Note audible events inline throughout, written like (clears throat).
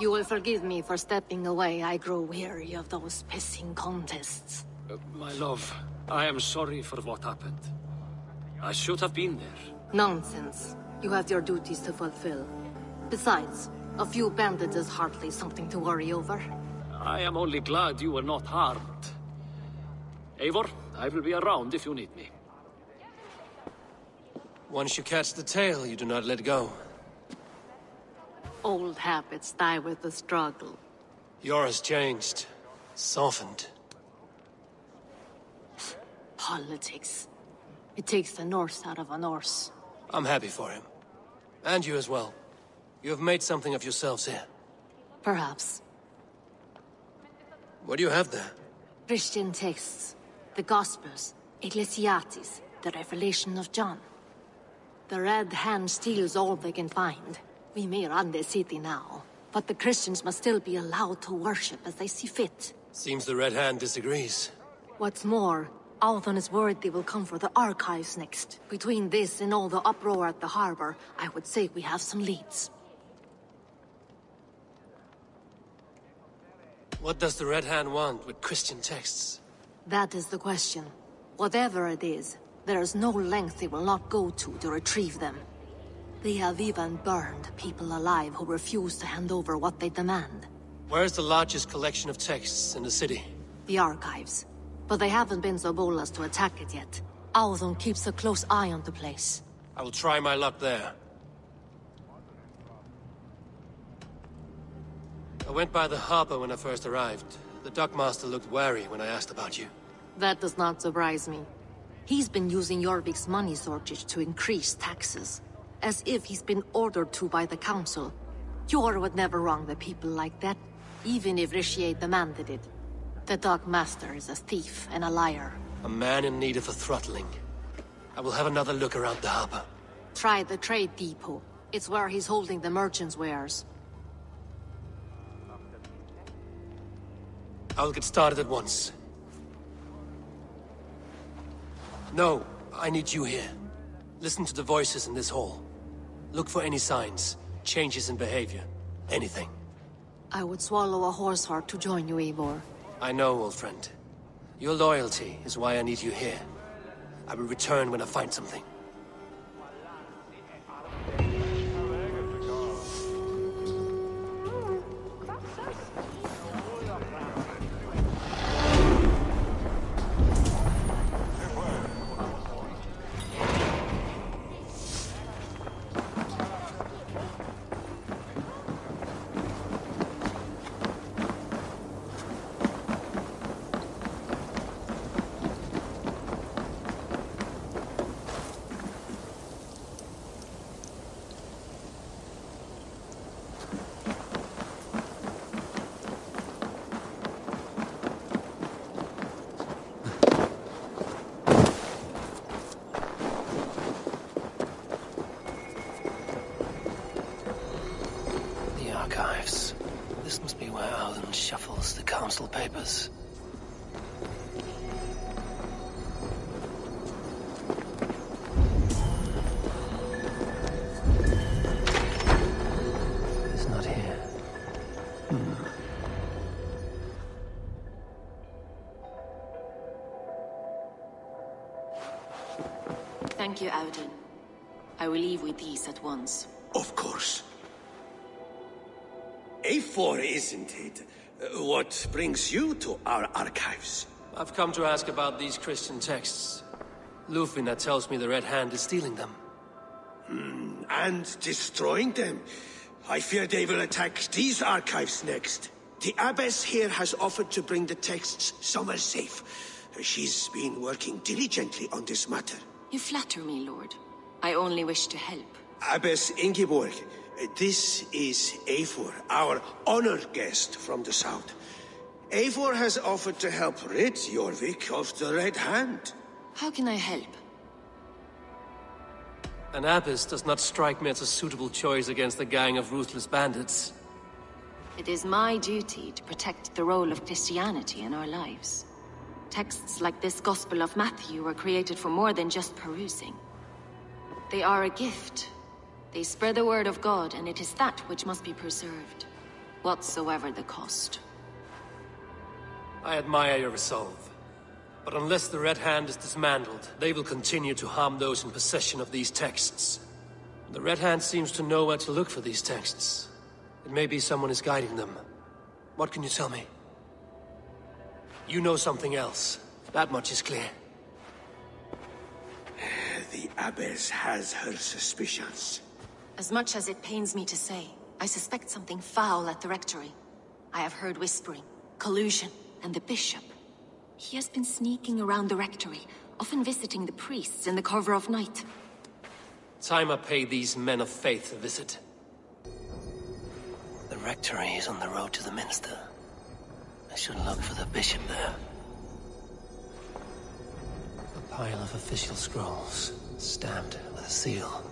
You will forgive me for stepping away. I grow weary of those pissing contests. Uh, my love, I am sorry for what happened. I should have been there. Nonsense. You have your duties to fulfill. Besides, a few bandits is hardly something to worry over. I am only glad you were not harmed. Eivor, I will be around if you need me. Once you catch the tail, you do not let go. Old habits die with the struggle. Yours changed. Softened. Politics. It takes the Norse out of a Norse. I'm happy for him. And you as well. You have made something of yourselves here. Perhaps. What do you have there? Christian texts. The Gospels. Ecclesiastes. The Revelation of John. The Red Hand steals all they can find. We may run the city now, but the Christians must still be allowed to worship as they see fit. Seems the Red Hand disagrees. What's more, Althon is worried they will come for the archives next. Between this and all the uproar at the harbor, I would say we have some leads. What does the Red Hand want with Christian texts? That is the question. Whatever it is, there is no length they will not go to to retrieve them. They have even burned people alive who refuse to hand over what they demand. Where's the largest collection of texts in the city? The archives. But they haven't been so bold as to attack it yet. Althon keeps a close eye on the place. I will try my luck there. I went by the harbor when I first arrived. The dockmaster looked wary when I asked about you. That does not surprise me. He's been using Jorvik's money shortage to increase taxes. As if he's been ordered to by the council. Yor would never wrong the people like that, even if Ricsige demanded it. The Dark Master is a thief and a liar. A man in need of a throttling. I will have another look around the harbor. Try the trade depot. It's where he's holding the merchant's wares. I'll get started at once. No, I need you here. Listen to the voices in this hall. Look for any signs, changes in behavior, anything. I would swallow a horse heart to join you, Eivor. I know, old friend. Your loyalty is why I need you here. I will return when I find something. Thank you, Audun. I will leave with these at once. Of course. Eivor, isn't it? Uh, What brings you to our archives? I've come to ask about these Christian texts. Lufina tells me the Red Hand is stealing them. And destroying them. I fear they will attack these archives next. The abbess here has offered to bring the texts somewhere safe. She's been working diligently on this matter. You flatter me, Lord. I only wish to help. Abbess Ingeborg, this is Eivor, our honored guest from the south. Eivor has offered to help rid Jorvik of the Red Hand. How can I help? An abbess does not strike me as a suitable choice against a gang of ruthless bandits. It is my duty to protect the role of Christianity in our lives. Texts like this Gospel of Matthew were created for more than just perusing. They are a gift. They spread the word of God, and it is that which must be preserved. whatsoever the cost. I admire your resolve. But unless the Red Hand is dismantled, they will continue to harm those in possession of these texts. The Red Hand seems to know where to look for these texts. It may be someone is guiding them. What can you tell me? You know something else. That much is clear. The Abbess has her suspicions. As much as it pains me to say, I suspect something foul at the Rectory. I have heard whispering, collusion, and the Bishop. He has been sneaking around the Rectory, often visiting the priests in the cover of night. Time I pay these men of faith a visit. The Rectory is on the road to the Minster. I should look for the Bishop there. A pile of official scrolls, stamped with a seal.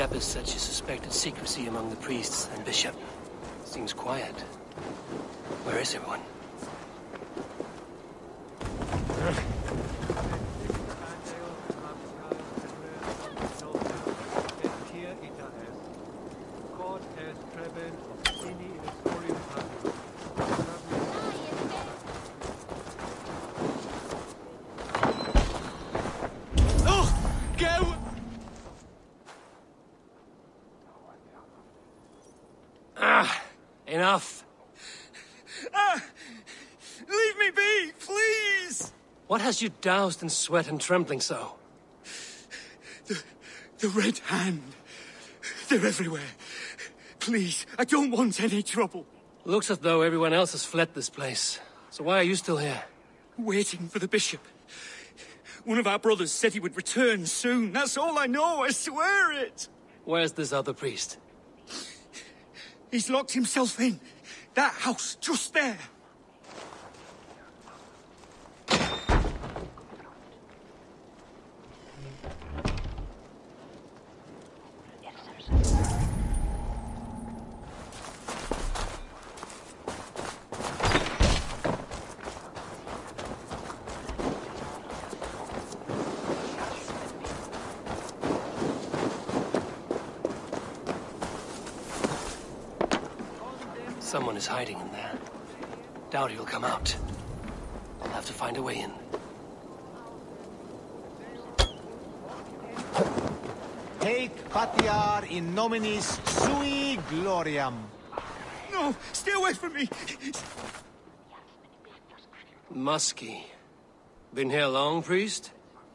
Abbess said she suspected secrecy among the priests and bishop. Seems quiet. Where is everyone? Oh, go! Enough! Ah! Leave me be, please! What has you doused in sweat and trembling so? The Red Hand. They're everywhere. Please, I don't want any trouble. Looks as though everyone else has fled this place. So why are you still here? Waiting for the bishop. One of our brothers said he would return soon. That's all I know, I swear it. Where's this other priest? He's locked himself in. That house, just there. Someone is hiding in there. Doubt he'll come out. I'll have to find a way in. Take Patiar in nominis sui gloriam. No, stay away from me. Muskie. Been here long, priest?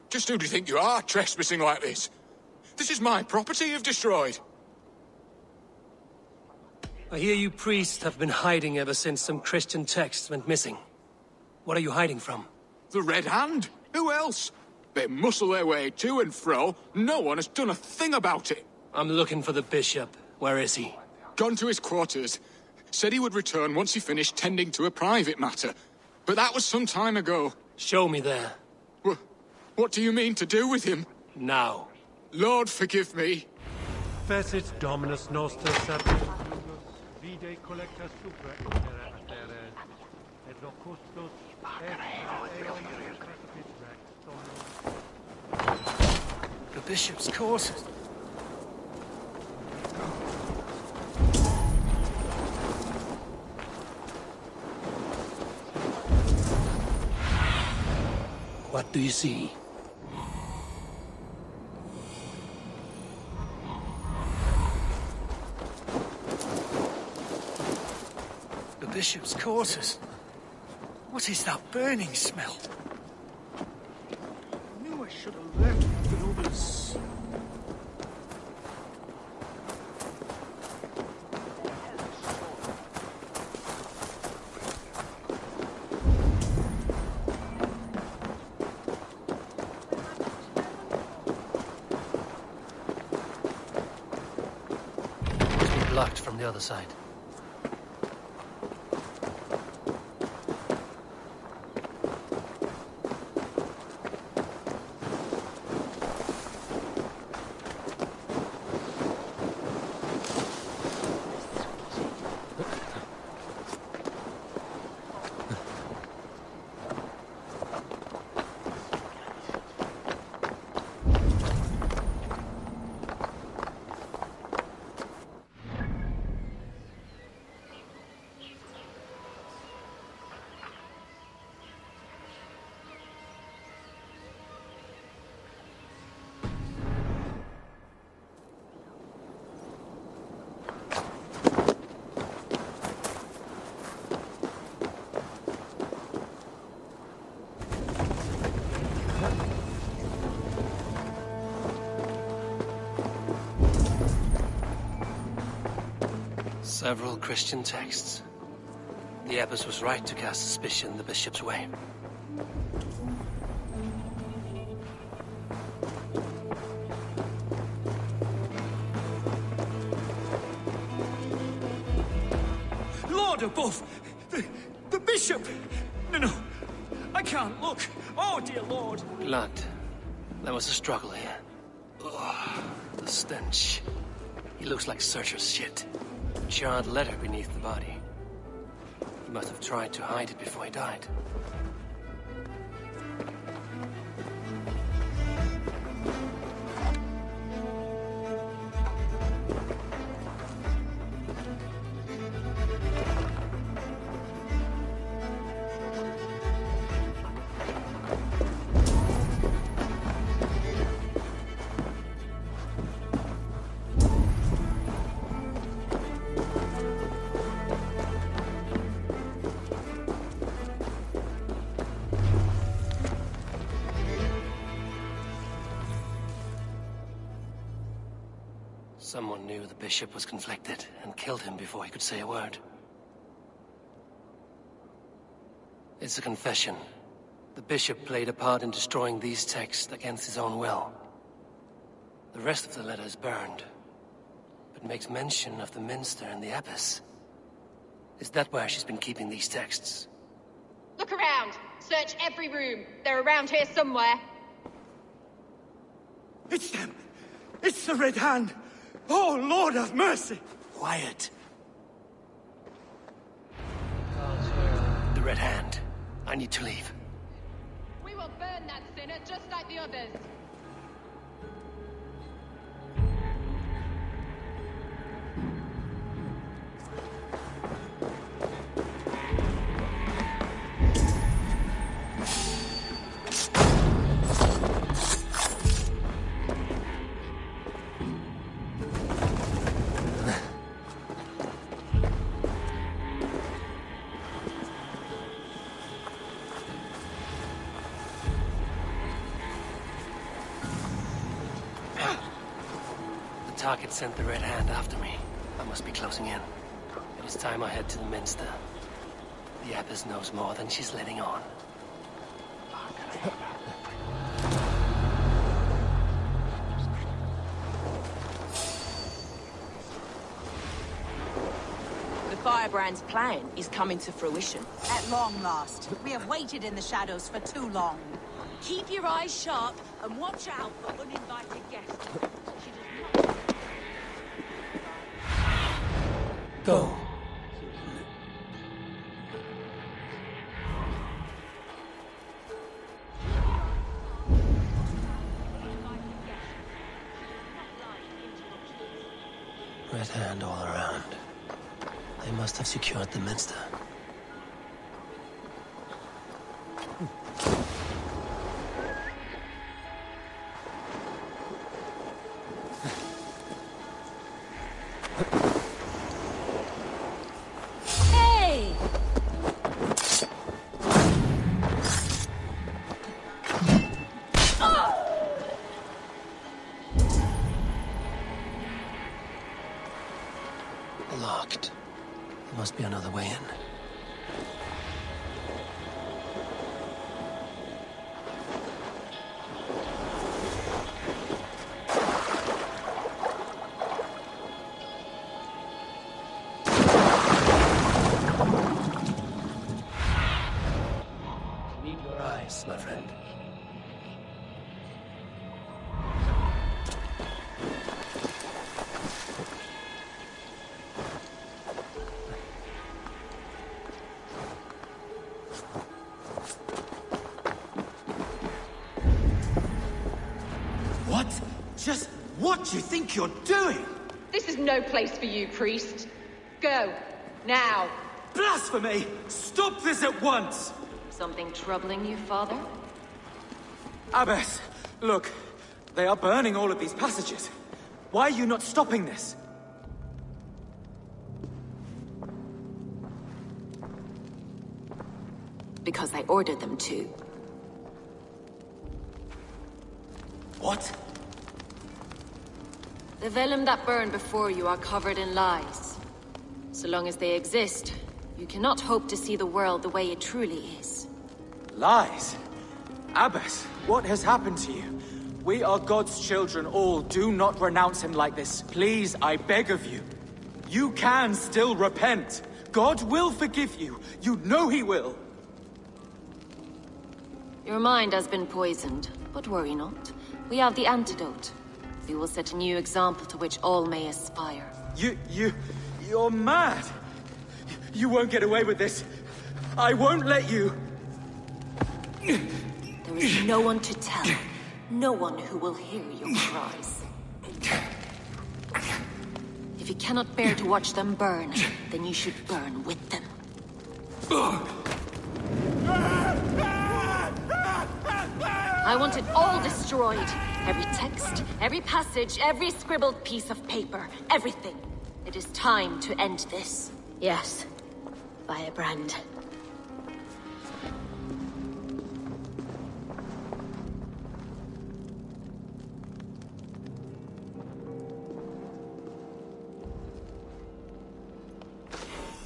Just who do you think you are, trespassing like this? This is my property you've destroyed. I hear you priests have been hiding ever since some Christian texts went missing. What are you hiding from? The Red Hand? Who else? They muscle their way to and fro. No one has done a thing about it. I'm looking for the bishop. Where is he? Gone to his quarters. Said he would return once he finished tending to a private matter. But that was some time ago. Show me there. Wh- What do you mean to do with him? Now. Lord, forgive me. Fecit Dominus Noster Sapientus, Vide Hei collecta supra intera attere et locustus The bishop's course. What do you see? Bishop's quarters. What is that burning smell? I knew I should have left the others. It's blocked from the other side. Several Christian texts. The abbess was right to cast suspicion the bishop's way. Lord above! The, the bishop! No, no. I can't look. Oh, dear Lord. Blood. There was a struggle here. Ugh, the stench. He looks like Searcher's shit. Charred letter beneath the body. He must have tried to hide it before he died. Bishop was conflicted and killed him before he could say a word. It's a confession. The bishop played a part in destroying these texts against his own will. The rest of the letter is burned, but makes mention of the minster and the abbess. Is that where she's been keeping these texts? Look around. Search every room. They're around here somewhere. It's them. It's the Red Hand. Oh, Lord have mercy. Quiet. The Red Hand. I need to leave. We will burn that sinner just like the others. Sent the Red Hand after me. I must be closing in. It is time I head to the Minster. The Abbess knows more than she's letting on. The Firebrand's plan is coming to fruition. At long last. We have waited in the shadows for too long. Keep your eyes sharp and watch out for uninvited guests. Go. Red hand all around. They must have secured the Minster. (laughs) what do you think you're doing? This is no place for you, priest. Go. Now. Blasphemy! Stop this at once! Something troubling you, father? Abbess, look. They are burning all of these passages. Why are you not stopping this? Because I ordered them to. What? The vellum that burn before you are covered in lies. So long as they exist, you cannot hope to see the world the way it truly is. Lies? Abbess, what has happened to you? We are God's children all. Do not renounce him like this. Please, I beg of you. You can still repent. God will forgive you. You know he will. Your mind has been poisoned, but worry not. We have the antidote. We will set a new example to which all may aspire. You, you, you're mad. You won't get away with this. I won't let you. There is no one to tell. No one who will hear your cries. If you cannot bear to watch them burn, then you should burn with them. (laughs) I want it all destroyed. Every text, every passage, every scribbled piece of paper, everything. It is time to end this. Yes. Firebrand.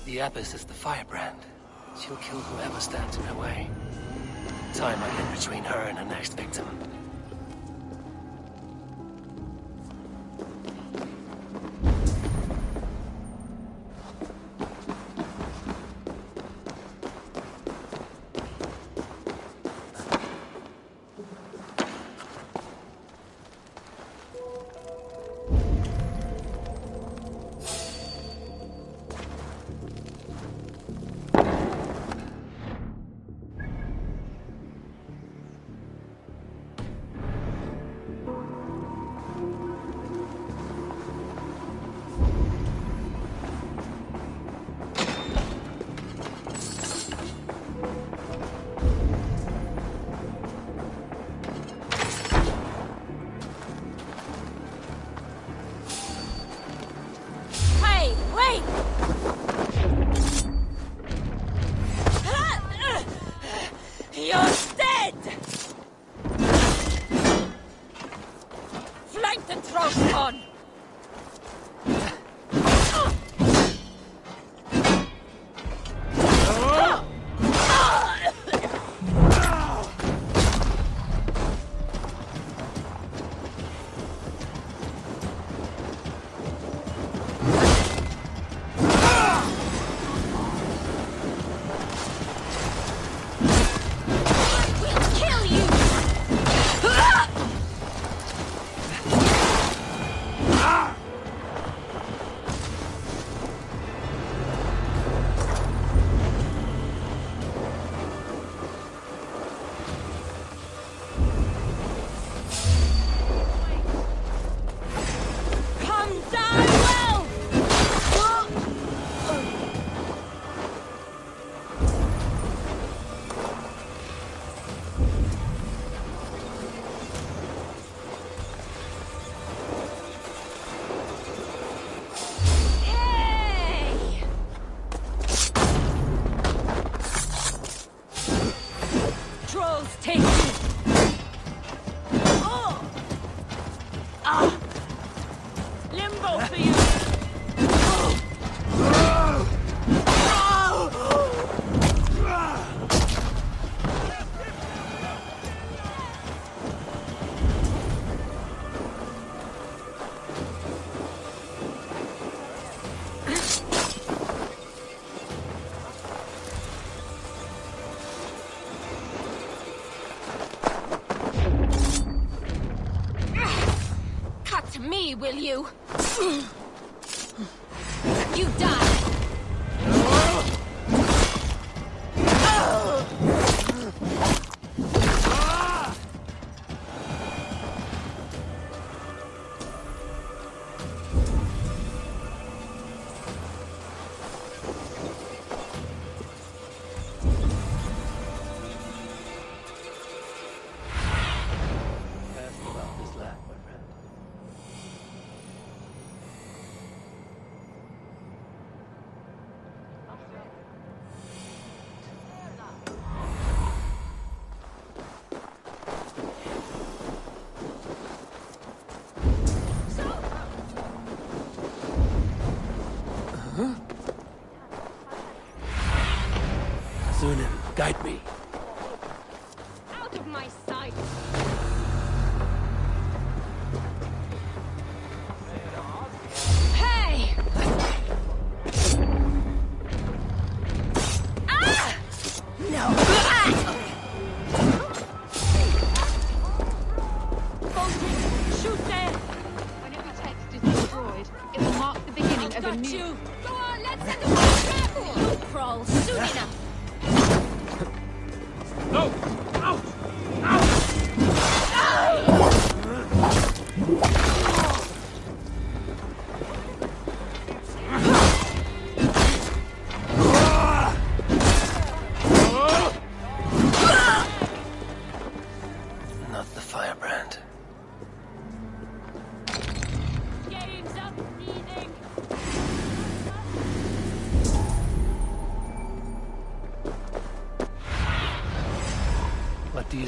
The Abbess is the firebrand. She'll kill whoever stands in her way. Time I get between her and her next victim. Will you? Guide me.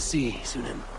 Do you see,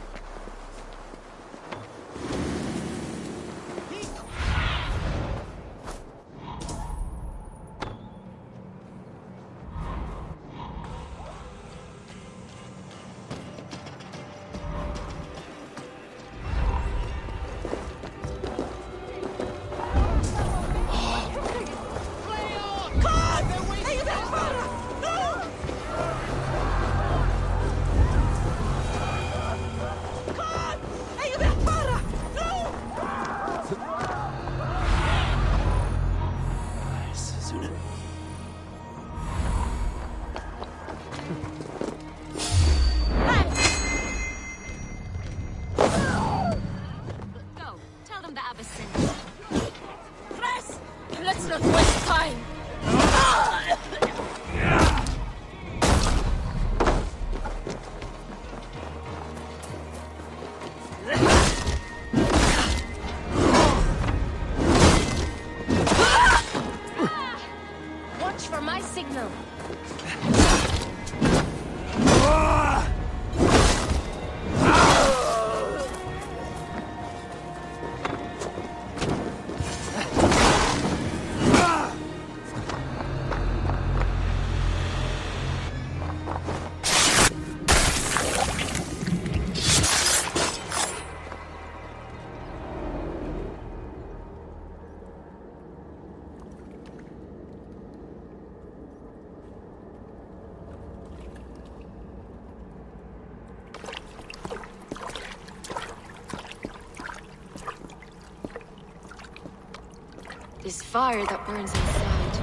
This fire that burns inside.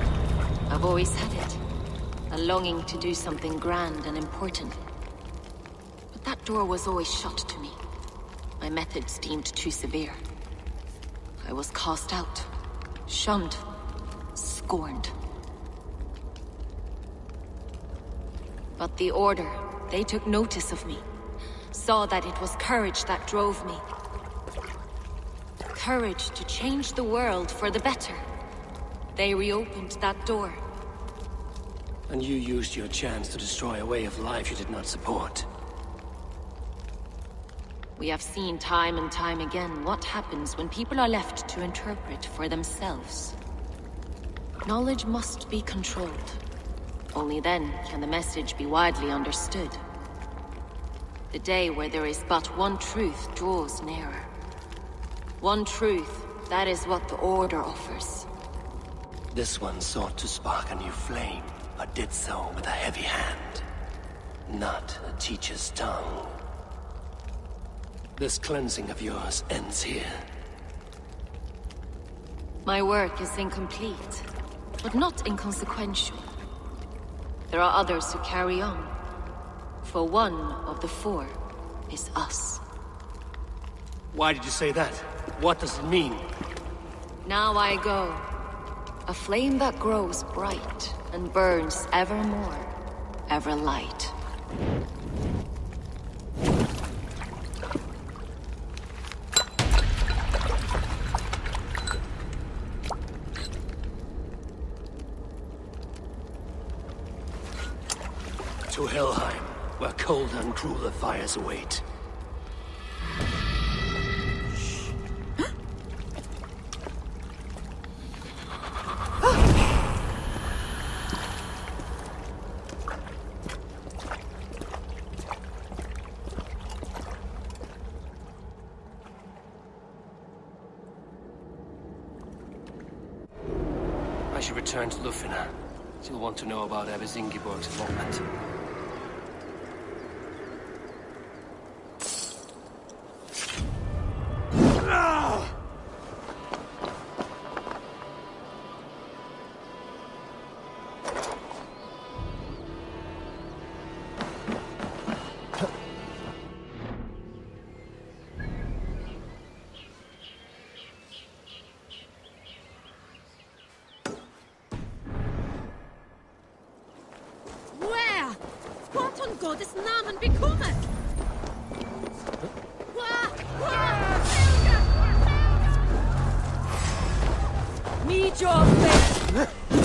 I've always had it. A longing to do something grand and important. But that door was always shut to me. My methods deemed too severe. I was cast out, shunned, scorned. But the Order, they took notice of me. Saw that it was courage that drove me. Courage to change the world for the better. They reopened that door. And you used your chance to destroy a way of life you did not support. We have seen time and time again what happens when people are left to interpret for themselves. Knowledge must be controlled. Only then can the message be widely understood. The day where there is but one truth draws nearer. One truth, that is what the Order offers. This one sought to spark a new flame, but did so with a heavy hand. Not a teacher's tongue. This cleansing of yours ends here. My work is incomplete, but not inconsequential. There are others who carry on. For one of the four is us. Why did you say that? What does it mean? Now I go. A flame that grows bright and burns ever more, ever light. To Helheim, where colder and crueler fires await. I should return to Lufina. She'll want to know about Abbess Ingeborg's involvement. On Gottes Namen bekommen? Meet your fate!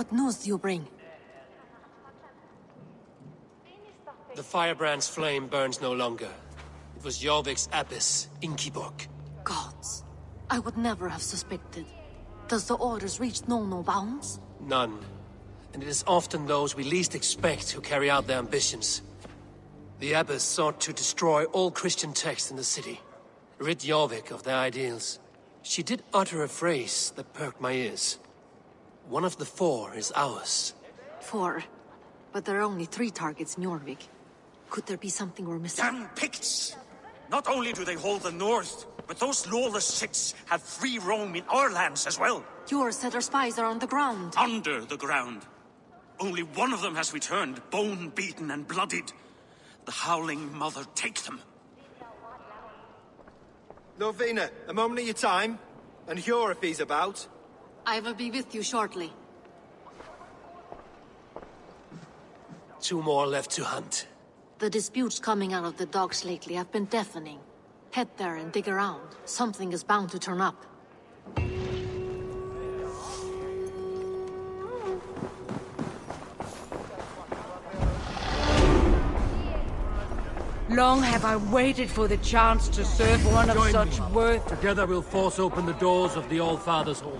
What news do you bring? The firebrand's flame burns no longer. It was Jorvik's abbess, Inkiborg. Gods. I would never have suspected. Does the orders reach no no bounds? None. And it is often those we least expect who carry out their ambitions. The abbess sought to destroy all Christian texts in the city. Rid Jorvik of their ideals. She did utter a phrase that perked my ears. One of the four is ours. Four. But there are only three targets in Jorvik. Could there be something we're missing? Damn Picts! Not only do they hold the north, but those lawless Six have free roam in our lands as well. Yours said our spies are on the ground. Under the ground. Only one of them has returned, bone-beaten and bloodied. The Howling Mother take them. Lovina, a moment of your time. And Hjor if he's about. I will be with you shortly. Two more left to hunt. The disputes coming out of the docks lately have been deafening. Head there and dig around. Something is bound to turn up. Long have I waited for the chance to serve one of Join such me. worth. Together we'll force open the doors of the All-Father's Hall.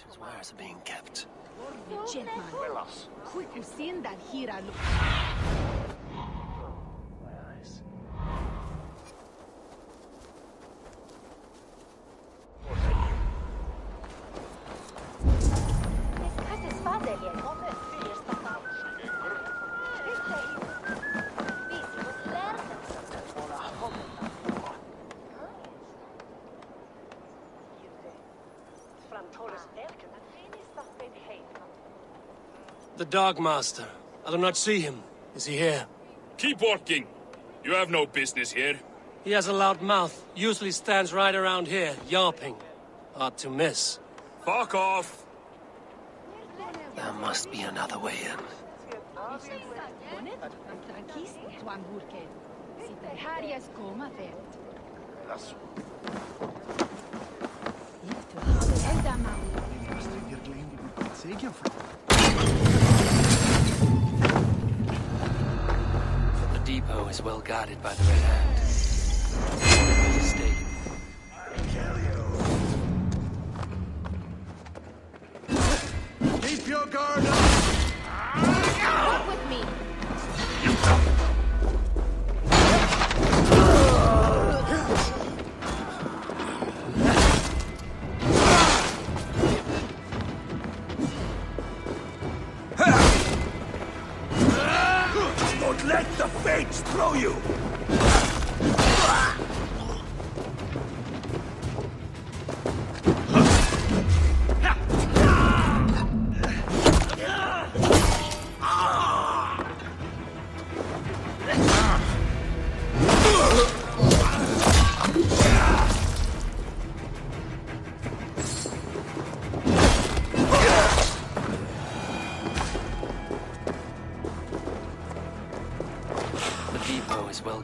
Merchants' wares are being kept. Gentlemen, quick, you seen that Hira look... master. I do not see him. Is he here? Keep walking. You have no business here. He has a loud mouth. Usually stands right around here, yawping. Hard to miss. Fuck off! There must be another way in. The Oh, depot is well guarded by the Red Hand. A stake.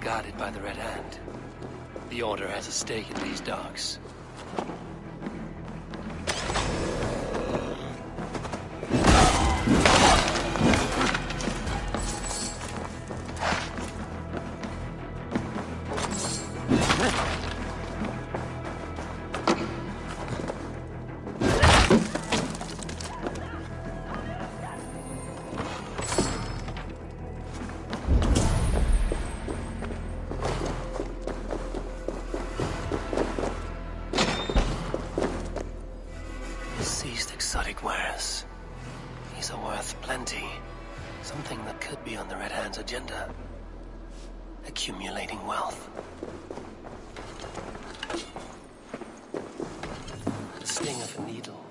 Guarded by the Red Hand. The Order has a stake in these docks. Exotic wares. These are worth plenty. Something that could be on the Red Hand's agenda. Accumulating wealth. The sting of a needle.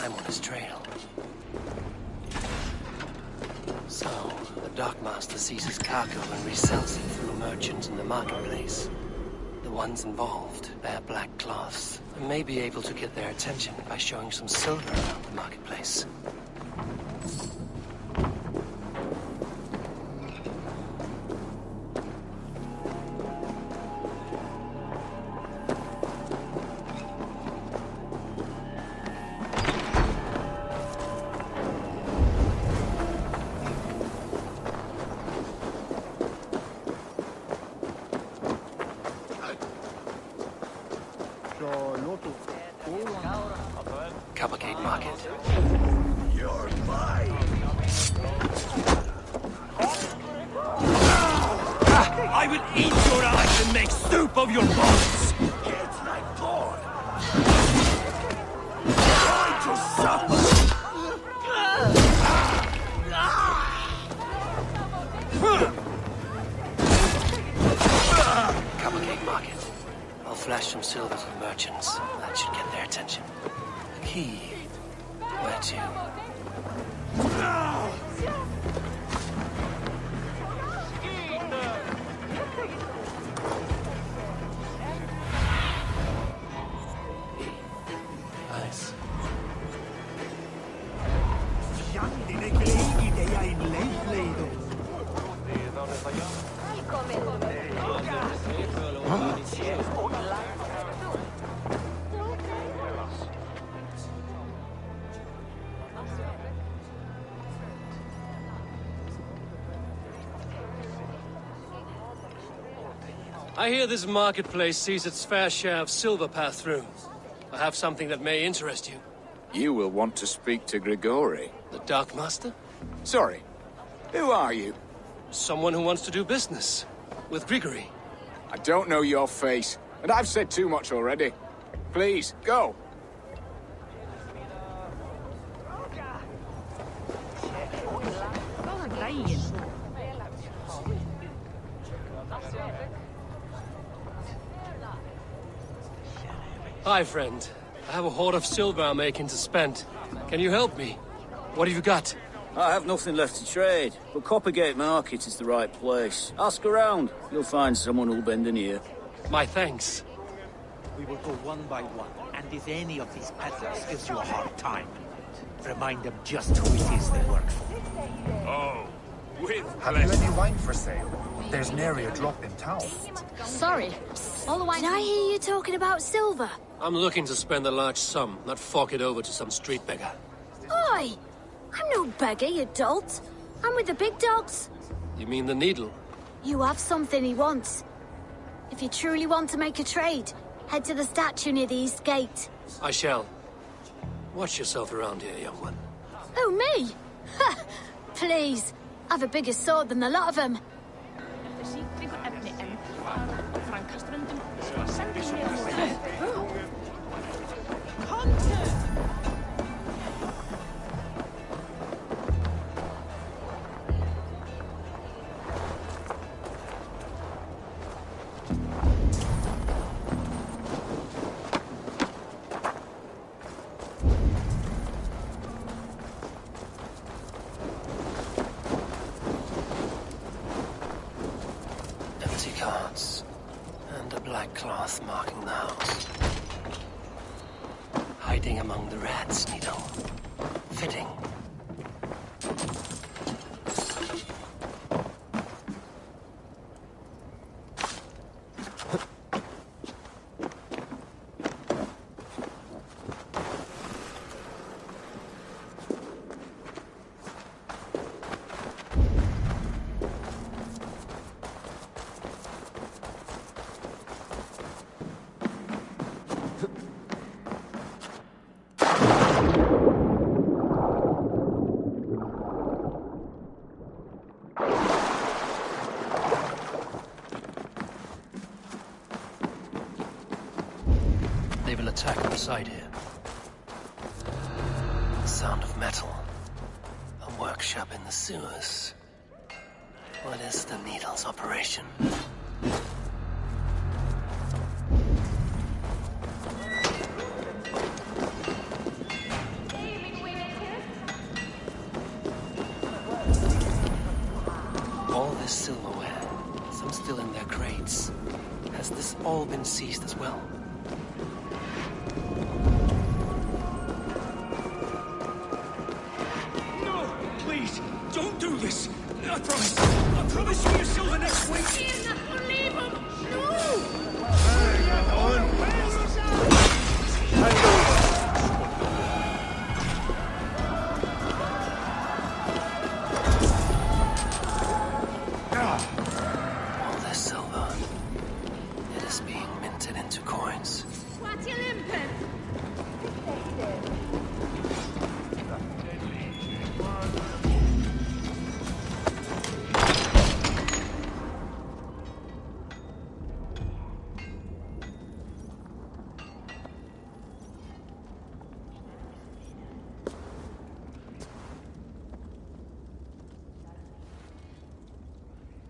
I'm on his trail. So, the Dark Dockmaster seizes cargo and resells it through merchants in the marketplace. Ones involved bear black cloths and may be able to get their attention by showing some silver around the marketplace. I hear this marketplace sees its fair share of silver pass through. I have something that may interest you. You will want to speak to Grigory. The Dark Master? Sorry. Who are you? Someone who wants to do business. With Grigory. I don't know your face, and I've said too much already. Please, go. Hi, friend. I have a hoard of silver I'm making to spend. Can you help me? What have you got? I have nothing left to trade, but Coppergate Market is the right place. Ask around. You'll find someone who'll bend an ear. My thanks. We will go one by one, and if any of these peddlers gives you a hard time, remind them just who it is they work for. Oh, with Have you any wine for sale? There's nary a drop in town. Sorry. All the wine. Did I hear you talking about silver? I'm looking to spend a large sum, not fork it over to some street beggar. Oi! I'm no beggar, you dolt. I'm with the big dogs. You mean the needle? You have something he wants. If you truly want to make a trade, head to the statue near the east gate. I shall. Watch yourself around here, young one. Oh, me? (laughs) Please. I've a bigger sword than the lot of them.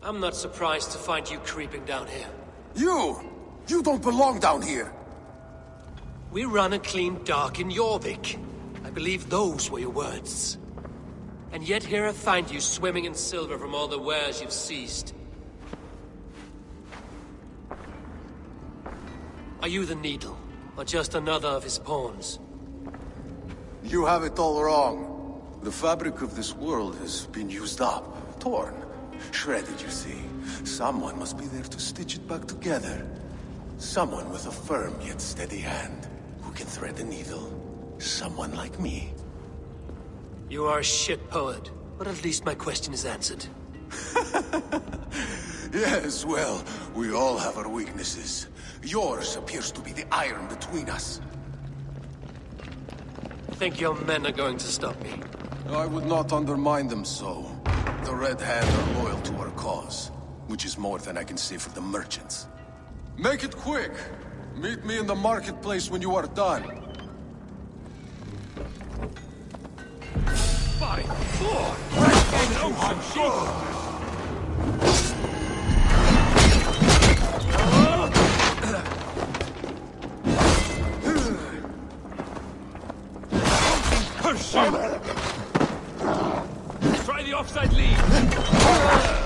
I'm not surprised to find you creeping down here. You! You don't belong down here! We run a clean dark in Jorvik. I believe those were your words. And yet here I find you swimming in silver from all the wares you've seized. Are you the Needle, or just another of his pawns? You have it all wrong. The fabric of this world has been used up, torn, shredded, you see. Someone must be there to stitch it back together. Someone with a firm yet steady hand, who can thread the needle. Someone like me. You are a shit poet, but at least my question is answered. (laughs) Yes, well, we all have our weaknesses. Yours appears to be the iron between us. I Think your men are going to stop me? I would not undermine them so. The Red Hand are loyal to our cause, which is more than I can say for the merchants. Make it quick! Meet me in the marketplace when you are done. Five, four, and ocean sheep! Try the offside lead!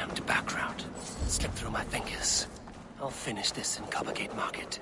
Damned background. Slipped through my fingers. I'll finish this in Coppergate Market.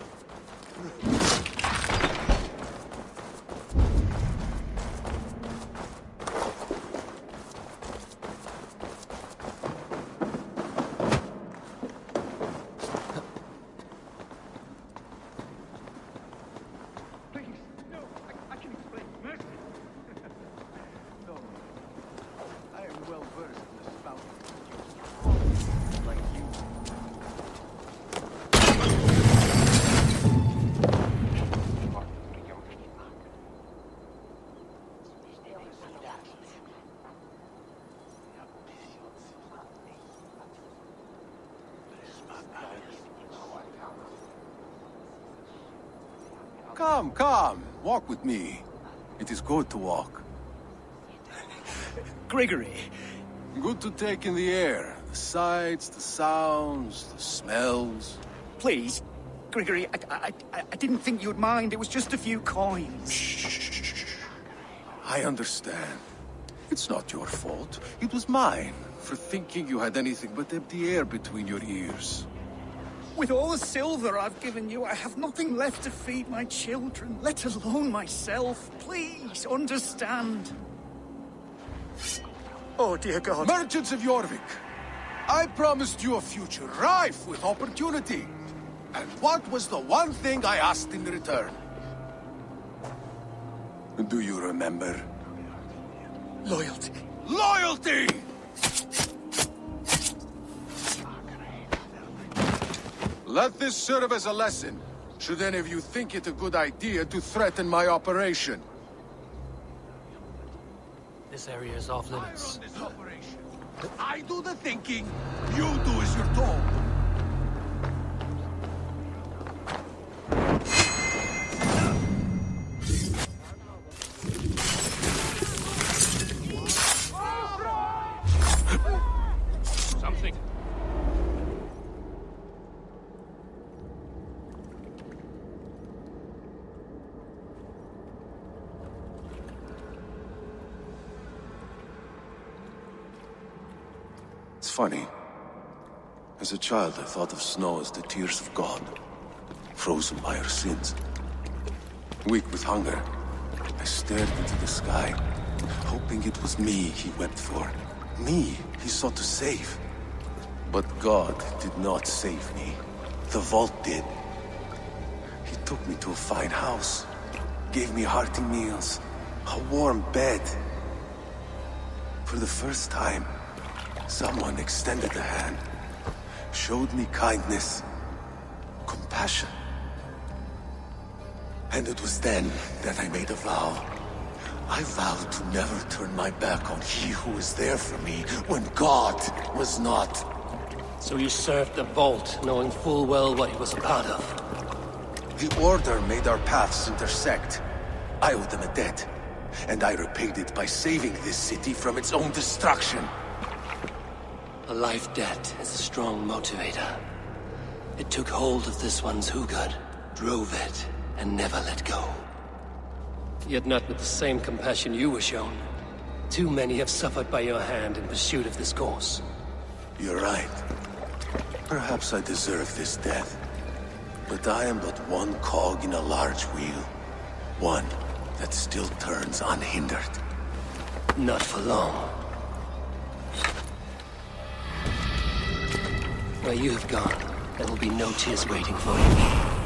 Walk with me. It is good to walk. (laughs) Gregory. Good to take in the air. The sights, the sounds, the smells. Please, Gregory, I, I, I, didn't think you'd mind. It was just a few coins. Shh. I understand. It's not your fault. It was mine, for thinking you had anything but empty air between your ears. With all the silver I've given you, I have nothing left to feed my children, let alone myself. Please, understand. Oh, dear God. Merchants of Jorvik, I promised you a future rife with opportunity. And what was the one thing I asked in return? Do you remember? Loyalty. Loyalty! Let this serve as a lesson, should any of you think it a good idea to threaten my operation. This area is off limits. I run this operation. I do the thinking, you do as you're told. Child, I thought of snow as the tears of God, frozen by our sins. Weak with hunger, I stared into the sky, hoping it was me he wept for. Me he sought to save. But God did not save me. The vault did. He took me to a fine house, gave me hearty meals, a warm bed. For the first time, someone extended a hand, showed me kindness, compassion. And it was then that I made a vow. I vowed to never turn my back on he who was there for me when God was not. So you served the Vault, knowing full well what he was a part of. The Order made our paths intersect. I owed them a debt, and I repaid it by saving this city from its own destruction. A life debt is a strong motivator. It took hold of this one's Hugad, drove it, and never let go. Yet not with the same compassion you were shown. Too many have suffered by your hand in pursuit of this course. You're right. Perhaps I deserve this death. But I am but one cog in a large wheel. One that still turns unhindered. Not for long. Where you have gone, there will be no tears waiting for you.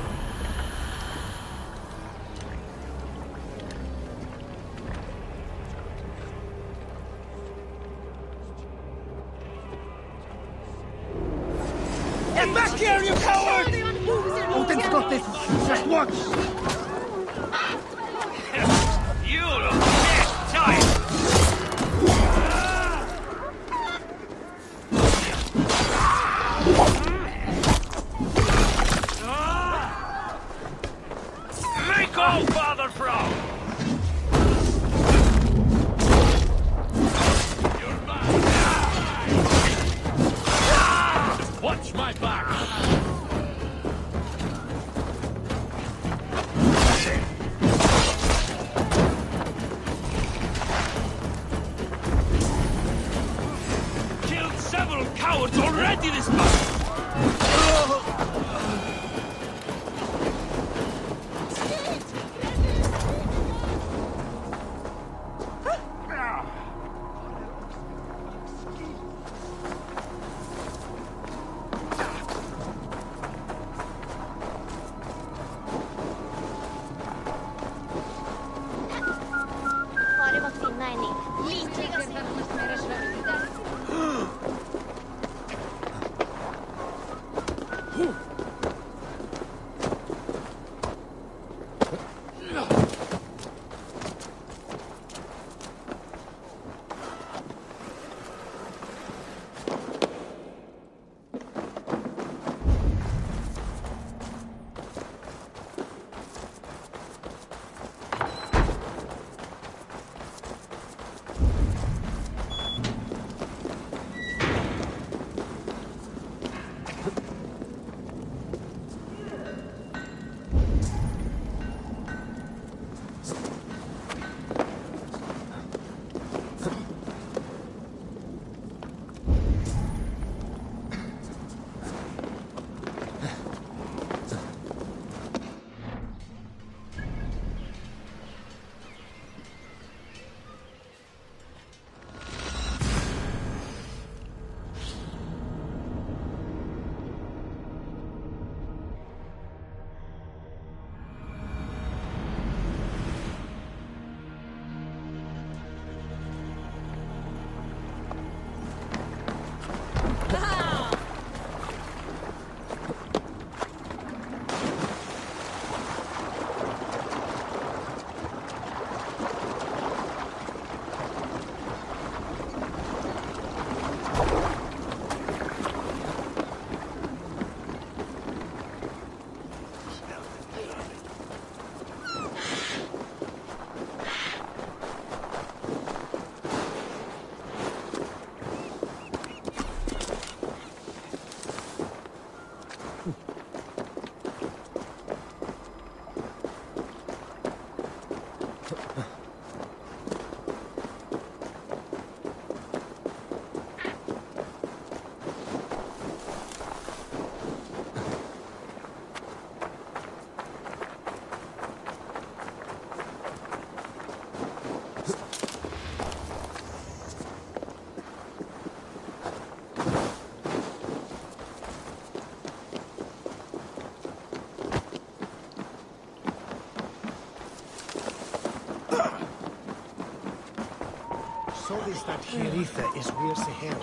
So this that Hiritha is where se her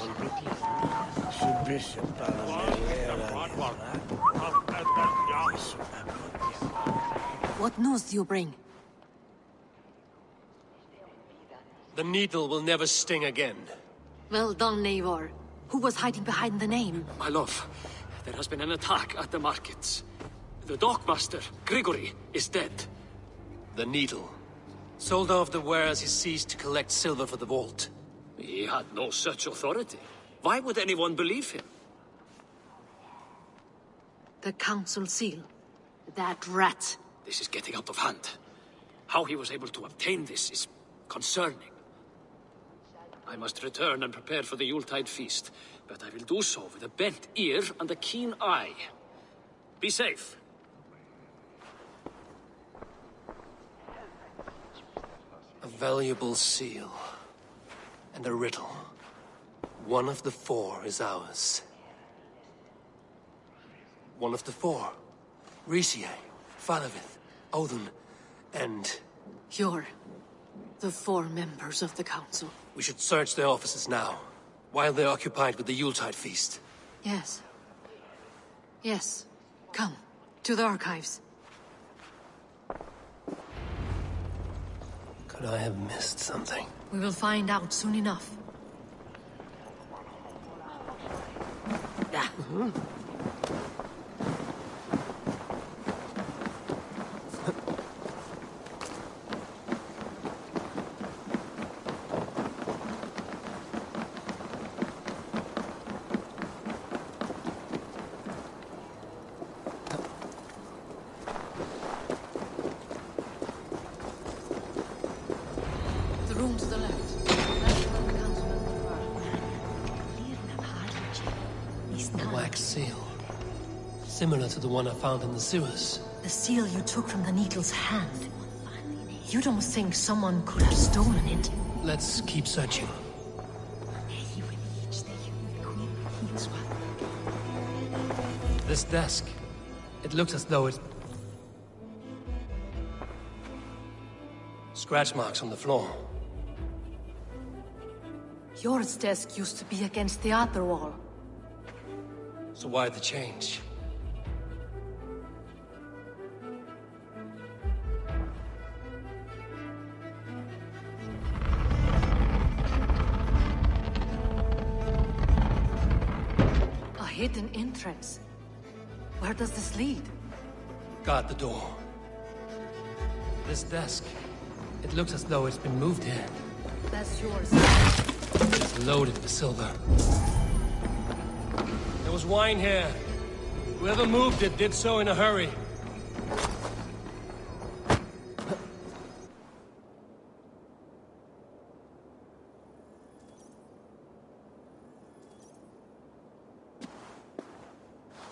Subisha What news do you bring? The needle will never sting again. Well done, Eivor. Who was hiding behind the name? My love, there has been an attack at the markets. The dockmaster, Grigory, is dead. The needle. Sold off the wares he seized to collect silver for the vault. He had no such authority. Why would anyone believe him? The council seal. That rat. This is getting out of hand. How he was able to obtain this is concerning. I must return and prepare for the Yuletide feast, but I will do so with a bent ear and a keen eye. Be safe. A valuable seal. And a riddle. One of the four is ours. One of the four. Ricsige, Falavith, Odin, and... You're the four members of the council. We should search their offices now, while they're occupied with the Yuletide feast. Yes. Yes. Come, to the archives. Could I have missed something? We will find out soon enough. Mm-hmm. The to the one I found in the sewers. The seal you took from the needle's hand. You don't think someone could have stolen it? Let's keep searching. This desk. It looks as though it... Scratch marks on the floor. Yours desk used to be against the other wall. So why the change? Entrance. Where does this lead? Guard the door. This desk. It looks as though it's been moved here. That's yours. It's loaded with silver. There was wine here. Whoever moved it did so in a hurry.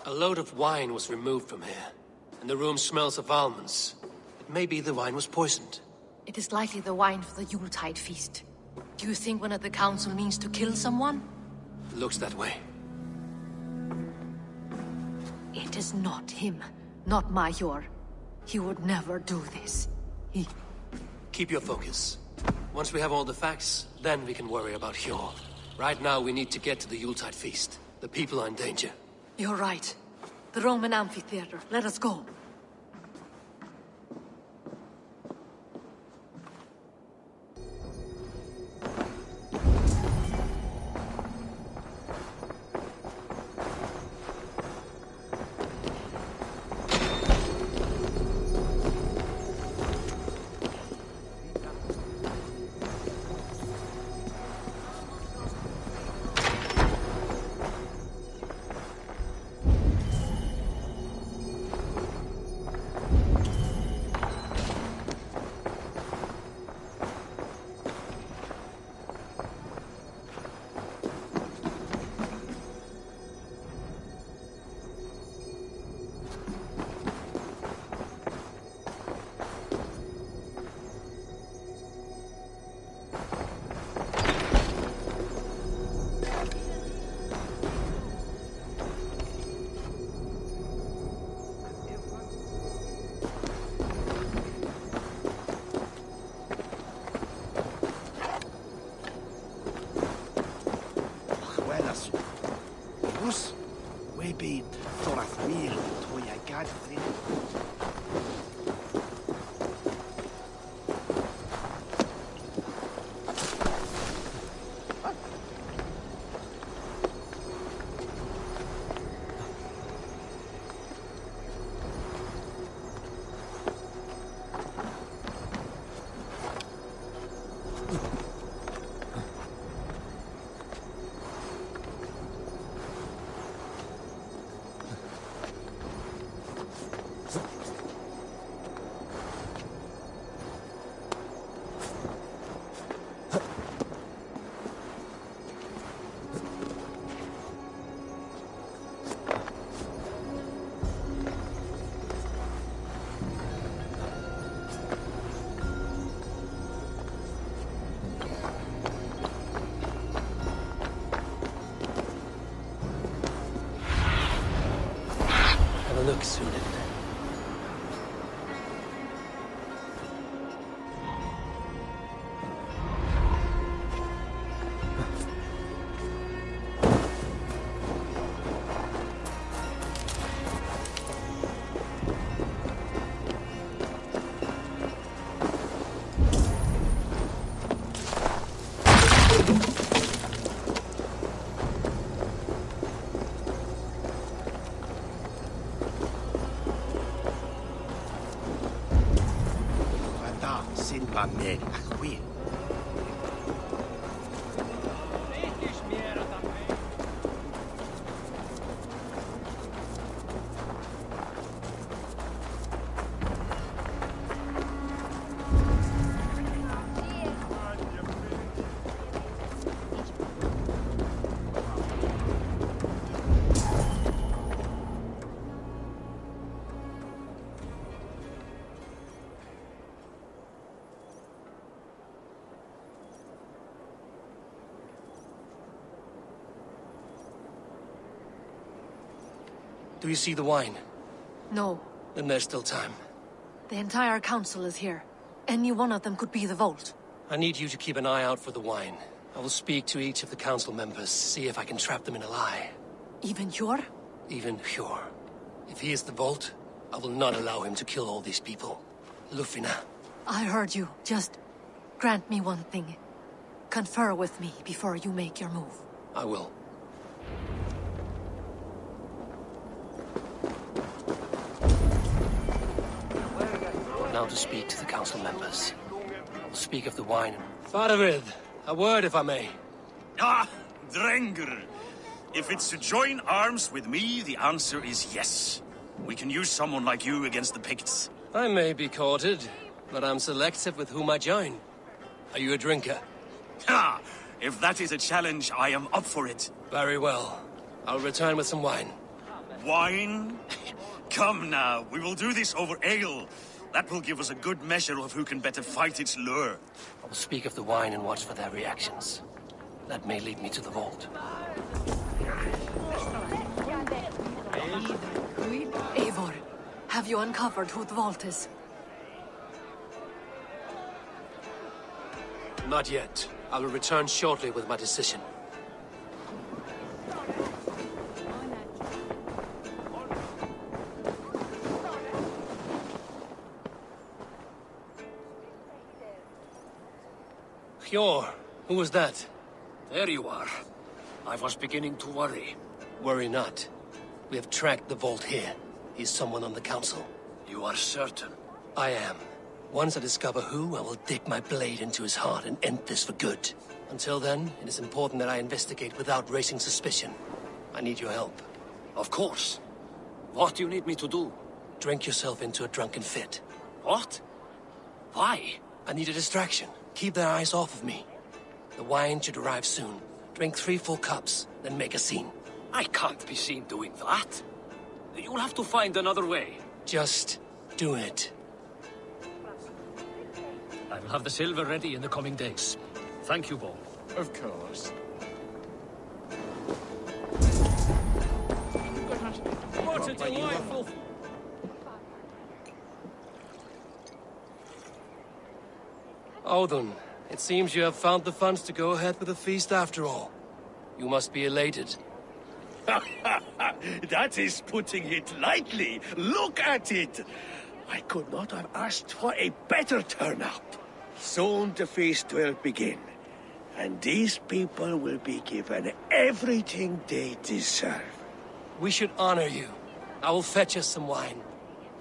A load of wine was removed from here, and the room smells of almonds. It may be the wine was poisoned. It is likely the wine for the Yuletide feast. Do you think one of the council means to kill someone? Looks that way. It is not him, not Major. He would never do this. He... Keep your focus. Once we have all the facts, then we can worry about Hjor. Right now, we need to get to the Yuletide feast. The people are in danger. You're right. The Roman amphitheater. Let us go. かん Do you see the wine? No, Then there's still time. the entire council is here. Any one of them could be the Vault. I need you to keep an eye out for the wine. I will speak to each of the council members, see if I can trap them in a lie. Even Hjor? Even Hjor. If he is the Vault, I will not allow him to kill all these people. Lufina, I heard you. Just grant me one thing. Confer with me before you make your move. I will. Now to speak to the council members. I will speak of the wine. Faravid, a word if I may. Ah, Drenger. If it's to join arms with me, the answer is yes. We can use someone like you against the Picts. I may be courted, but I'm selective with whom I join. Are you a drinker? Ha! If that is a challenge, I am up for it. Very well. I'll return with some wine. Wine? (laughs) Come now, we will do this over ale. That will give us a good measure of who can better fight its lure. I will speak of the wine and watch for their reactions. That may lead me to the vault. Eivor, have you uncovered who the Vault is? Not yet. I will return shortly with my decision. Hjor, who was that? There you are. I was beginning to worry. Worry not. We have tracked the vault here. He's someone on the council. You are certain? I am. Once I discover who, I will dig my blade into his heart and end this for good. Until then, it is important that I investigate without raising suspicion. I need your help. Of course. What do you need me to do? Drink yourself into a drunken fit. What? Why? I need a distraction. Keep their eyes off of me. The wine should arrive soon. Drink three full cups, then make a scene. I can't be seen doing that. You'll have to find another way. Just do it. I will have the silver ready in the coming days. Thank you, Bo. Of course. What a delightful... Audun, it seems you have found the funds to go ahead with the feast after all. You must be elated. (laughs) that is putting it lightly. Look at it. I could not have asked for a better turnout. Soon the feast will begin. And these people will be given everything they deserve. We should honor you. I will fetch us some wine.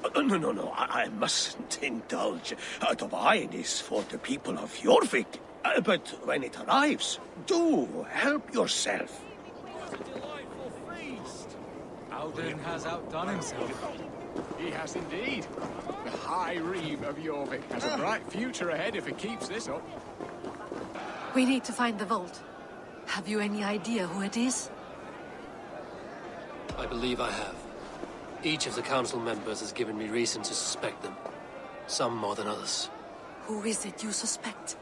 Uh, (clears throat) no, no, no, I, I mustn't indulge. Uh, the wine is for the people of Jorvik. Uh, but when it arrives, do help yourself. It was a delightful feast. Audun has outdone himself. He has indeed. The High Reeve of Jorvik has a bright future ahead if he keeps this up. We need to find the Vault. Have you any idea who it is? I believe I have. Each of the council members has given me reason to suspect them. Some more than others. Who is it you suspect?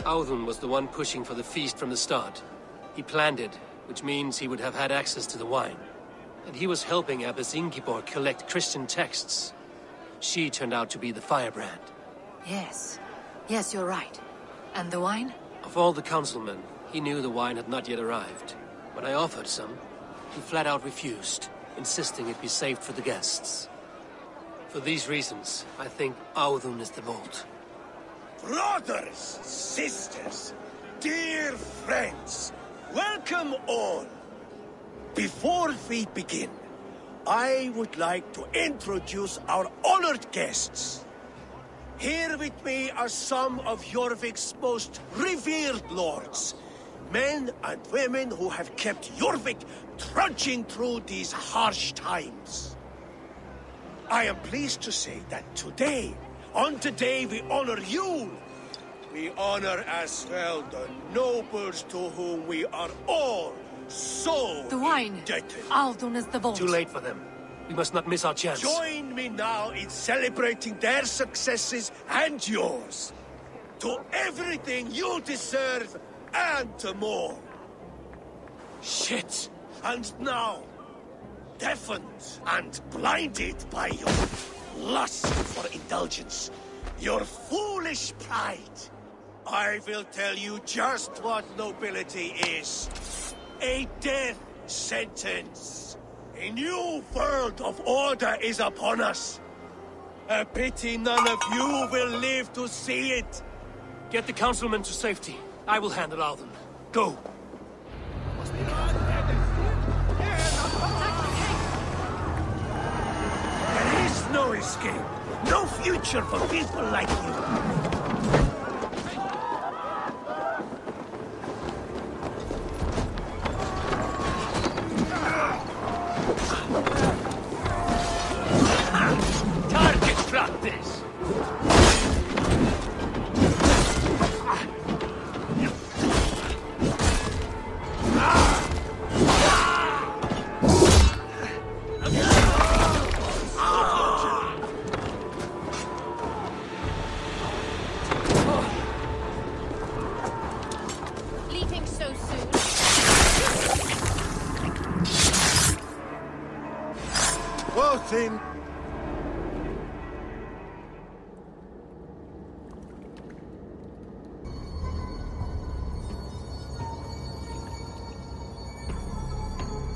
Audun was the one pushing for the feast from the start. He planned it, which means he would have had access to the wine. And he was helping Abbess Ingeborg collect Christian texts. She turned out to be the firebrand. Yes. Yes, you're right. And the wine? Of all the councilmen, he knew the wine had not yet arrived. When I offered some, he flat out refused, insisting it be saved for the guests. For these reasons, I think Audun is the vault. Brothers, sisters, dear friends, welcome all. Before we begin, I would like to introduce our honored guests. Here with me are some of Jorvik's most revered lords. Men and women who have kept Jorvik trudging through these harsh times. I am pleased to say that today, on today we honor you. We honor as well the nobles to whom we are all so The wine. indebted. Audun is the vault. Too late for them. We must not miss our chance. Join me now in celebrating their successes and yours. To everything you deserve and to more. Shit! And now, deafened and blinded by your lust for indulgence, your foolish pride, I will tell you just what nobility is. A death sentence. A new world of order is upon us. A pity none of you will live to see it. Get the councilmen to safety. I will handle Audun. Go. There is no escape. No future for people like you.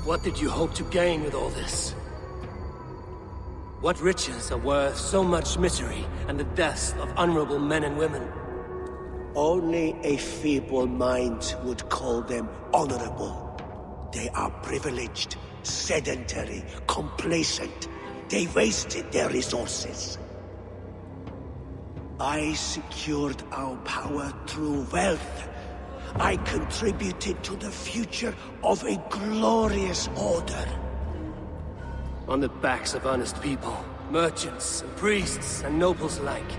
What did you hope to gain with all this? What riches are worth so much misery and the deaths of honorable men and women? Only a feeble mind would call them honorable. They are privileged, sedentary, complacent. They wasted their resources. I secured our power through wealth. I contributed to the future of a glorious order. On the backs of honest people, merchants, and priests, and nobles alike.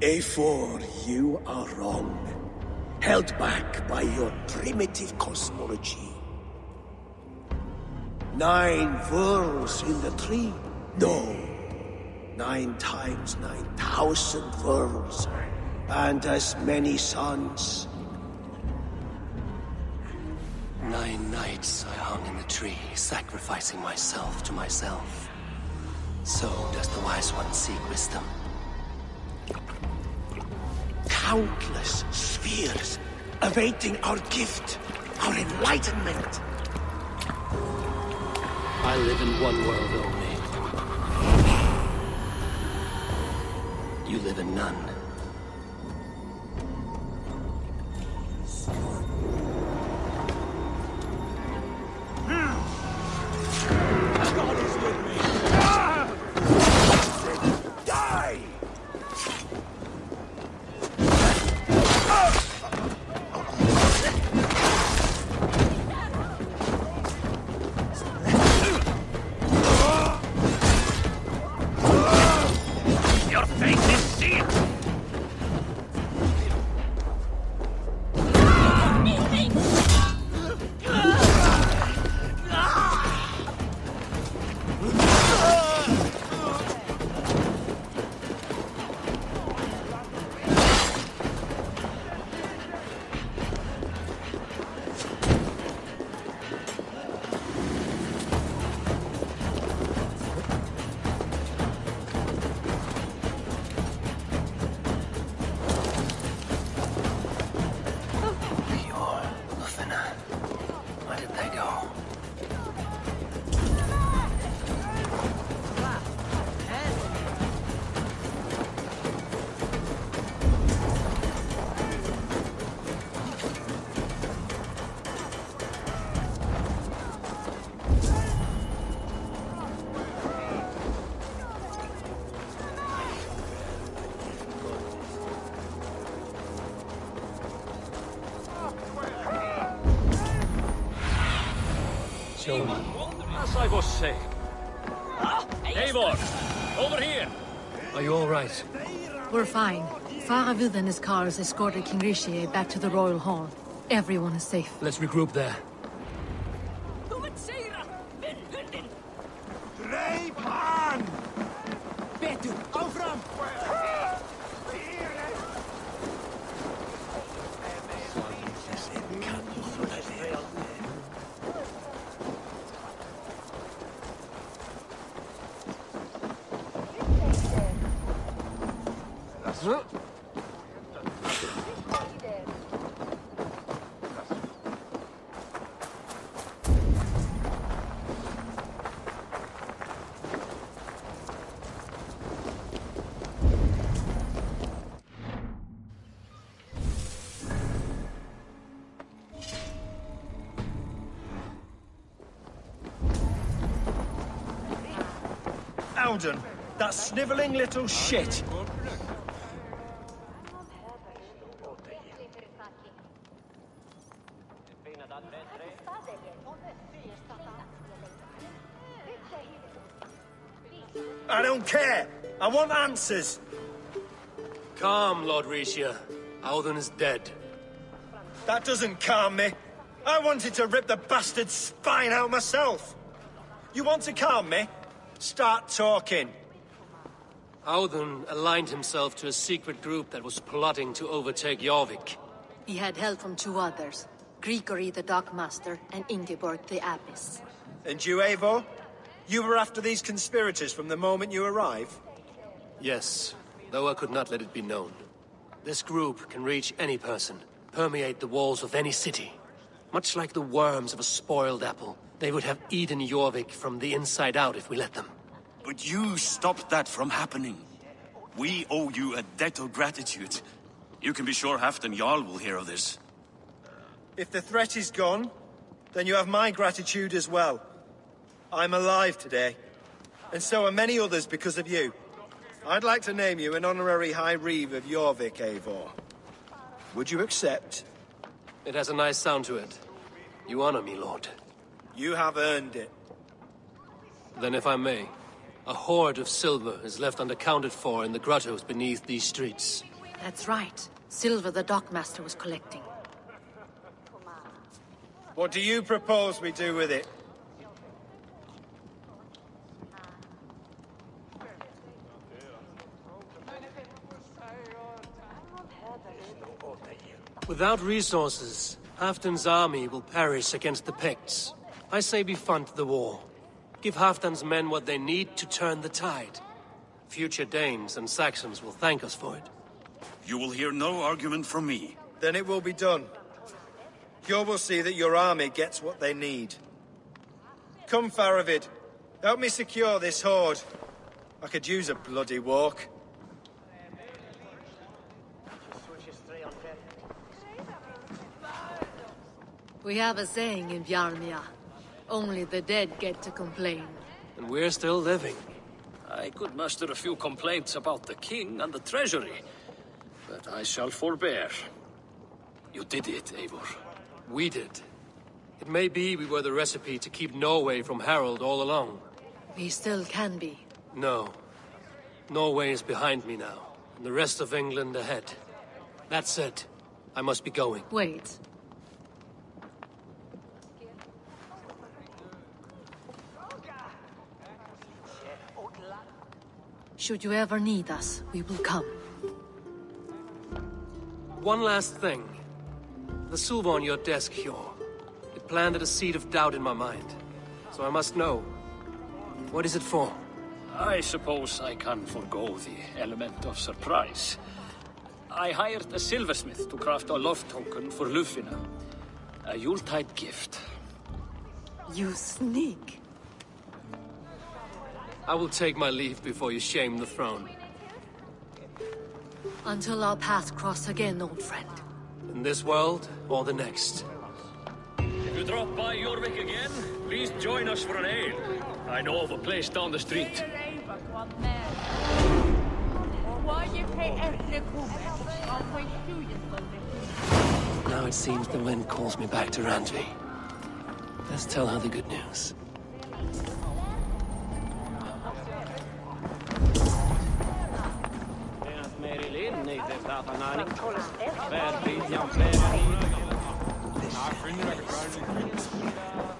Eivor, you are wrong. Held back by your primitive cosmology. Nine worlds in the tree? No. Nine times nine thousand worlds. And as many sons. Nine nights I hung in the tree, sacrificing myself to myself. So does the wise one seek wisdom. Countless spheres awaiting our gift, our enlightenment. I live in one world only. You live in none. Tony. As I was saying. Eivor, over here! Are you all right? We're fine. Faravid and his carls escorted King Ricsige back to the Royal Hall. Everyone is safe. Let's regroup there. That snivelling little shit. I don't care. I want answers. Calm, Lord Ricsige. Audun is dead. That doesn't calm me. I wanted to rip the bastard's spine out myself. You want to calm me? Start talking. Audun aligned himself to a secret group that was plotting to overtake Jorvik. He had help from two others. Grigory the Dockmaster and Ingeborg the Abbess. And you, Eivor? You were after these conspirators from the moment you arrived? Yes, though I could not let it be known. This group can reach any person, permeate the walls of any city. Much like the worms of a spoiled apple, they would have eaten Jorvik from the inside out if we let them. But you stopped that from happening. We owe you a debt of gratitude. You can be sure Halfdan Jarl will hear of this. If the threat is gone, then you have my gratitude as well. I'm alive today, and so are many others because of you. I'd like to name you an honorary High Reeve of Jorvik, Eivor. Would you accept? It has a nice sound to it. You honor me, Lord. You have earned it. Then if I may, a hoard of silver is left unaccounted for in the grottos beneath these streets. That's right. Silver the Dockmaster was collecting. What do you propose we do with it? Without resources, Halfdan's army will perish against the Picts. I say we fund the war. Give Halfdan's men what they need to turn the tide. Future Danes and Saxons will thank us for it. You will hear no argument from me. Then it will be done. You will see that your army gets what they need. Come, Faravid. Help me secure this hoard. I could use a bloody walk. We have a saying in Bjarmia. Only the dead get to complain. And we're still living. I could muster a few complaints about the king and the treasury, but I shall forbear. You did it, Eivor. We did. It may be we were the recipe to keep Norway from Harald all along. We still can be. No. Norway is behind me now, and the rest of England ahead. That said, I must be going. Wait. Should you ever need us, we will come. One last thing. The silver on your desk, Hjor. It planted a seed of doubt in my mind. So I must know. What is it for? I suppose I can forego the element of surprise. I hired a silversmith to craft a love token for Lufina. A Yuletide gift. You sneak. I will take my leave before you shame the throne. Until our paths cross again, old friend. In this world, or the next. If you drop by Jorvik again, please join us for an ale. I know of a place down the street. Now it seems the wind calls me back to Randvi. Let's tell her the good news. Ah,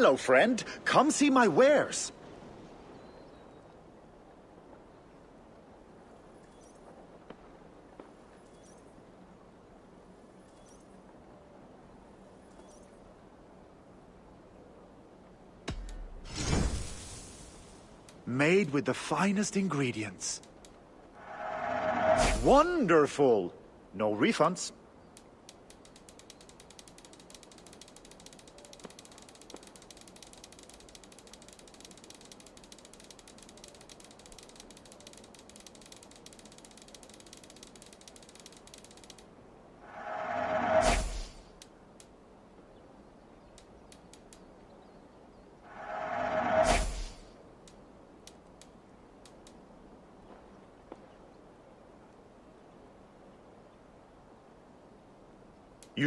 Hello, friend. Come see my wares. Made with the finest ingredients. Wonderful! No refunds.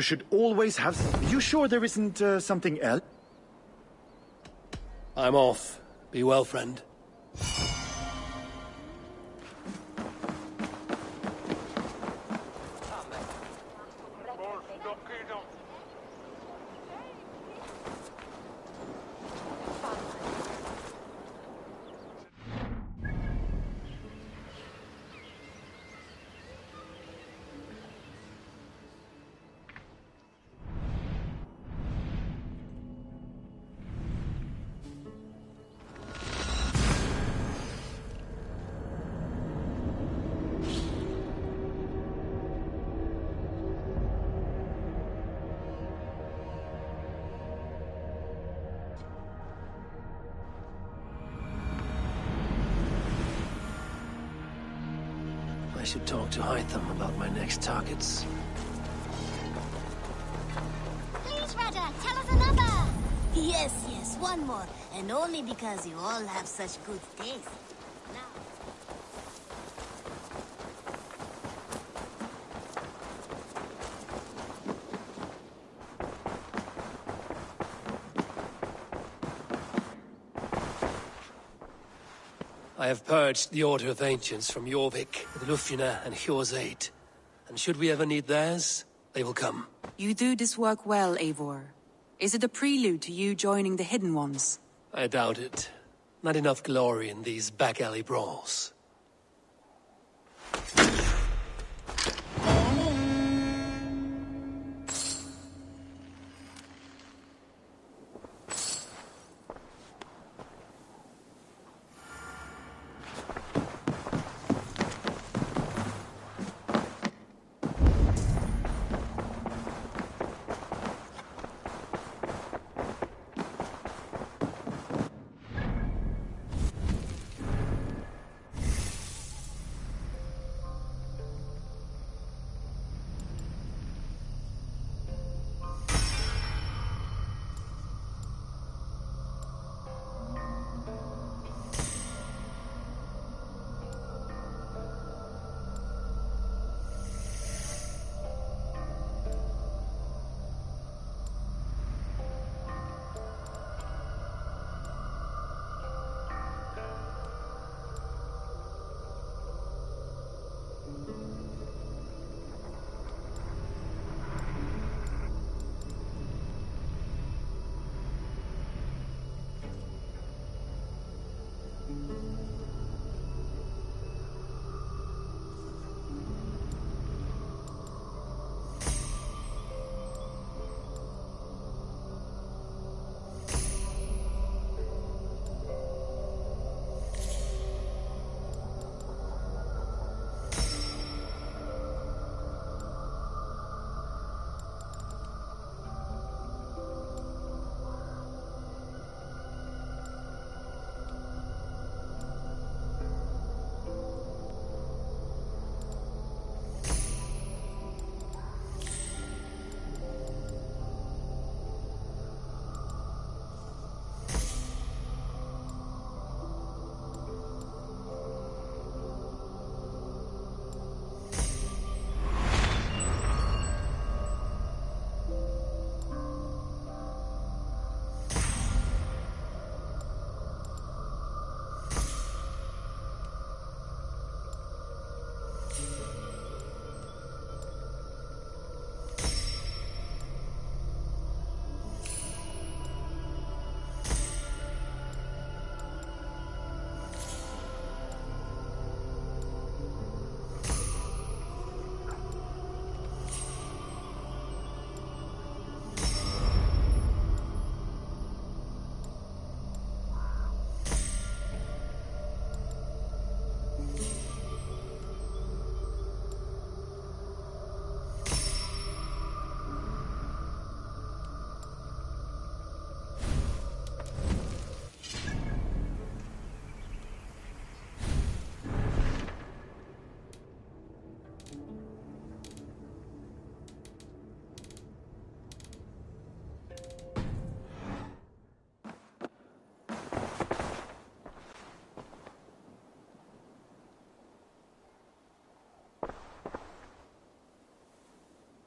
You should always have... You sure there isn't uh, something else? I'm off. Be well, friend. My next targets. Please, Raja, tell us another! Yes, yes, one more. And only because you all have such good taste. I have purged the Order of Ancients from Jorvik with Lufina and Hjor's aid. And should we ever need theirs, they will come. You do this work well, Eivor. Is it a prelude to you joining the Hidden Ones? I doubt it. Not enough glory in these back alley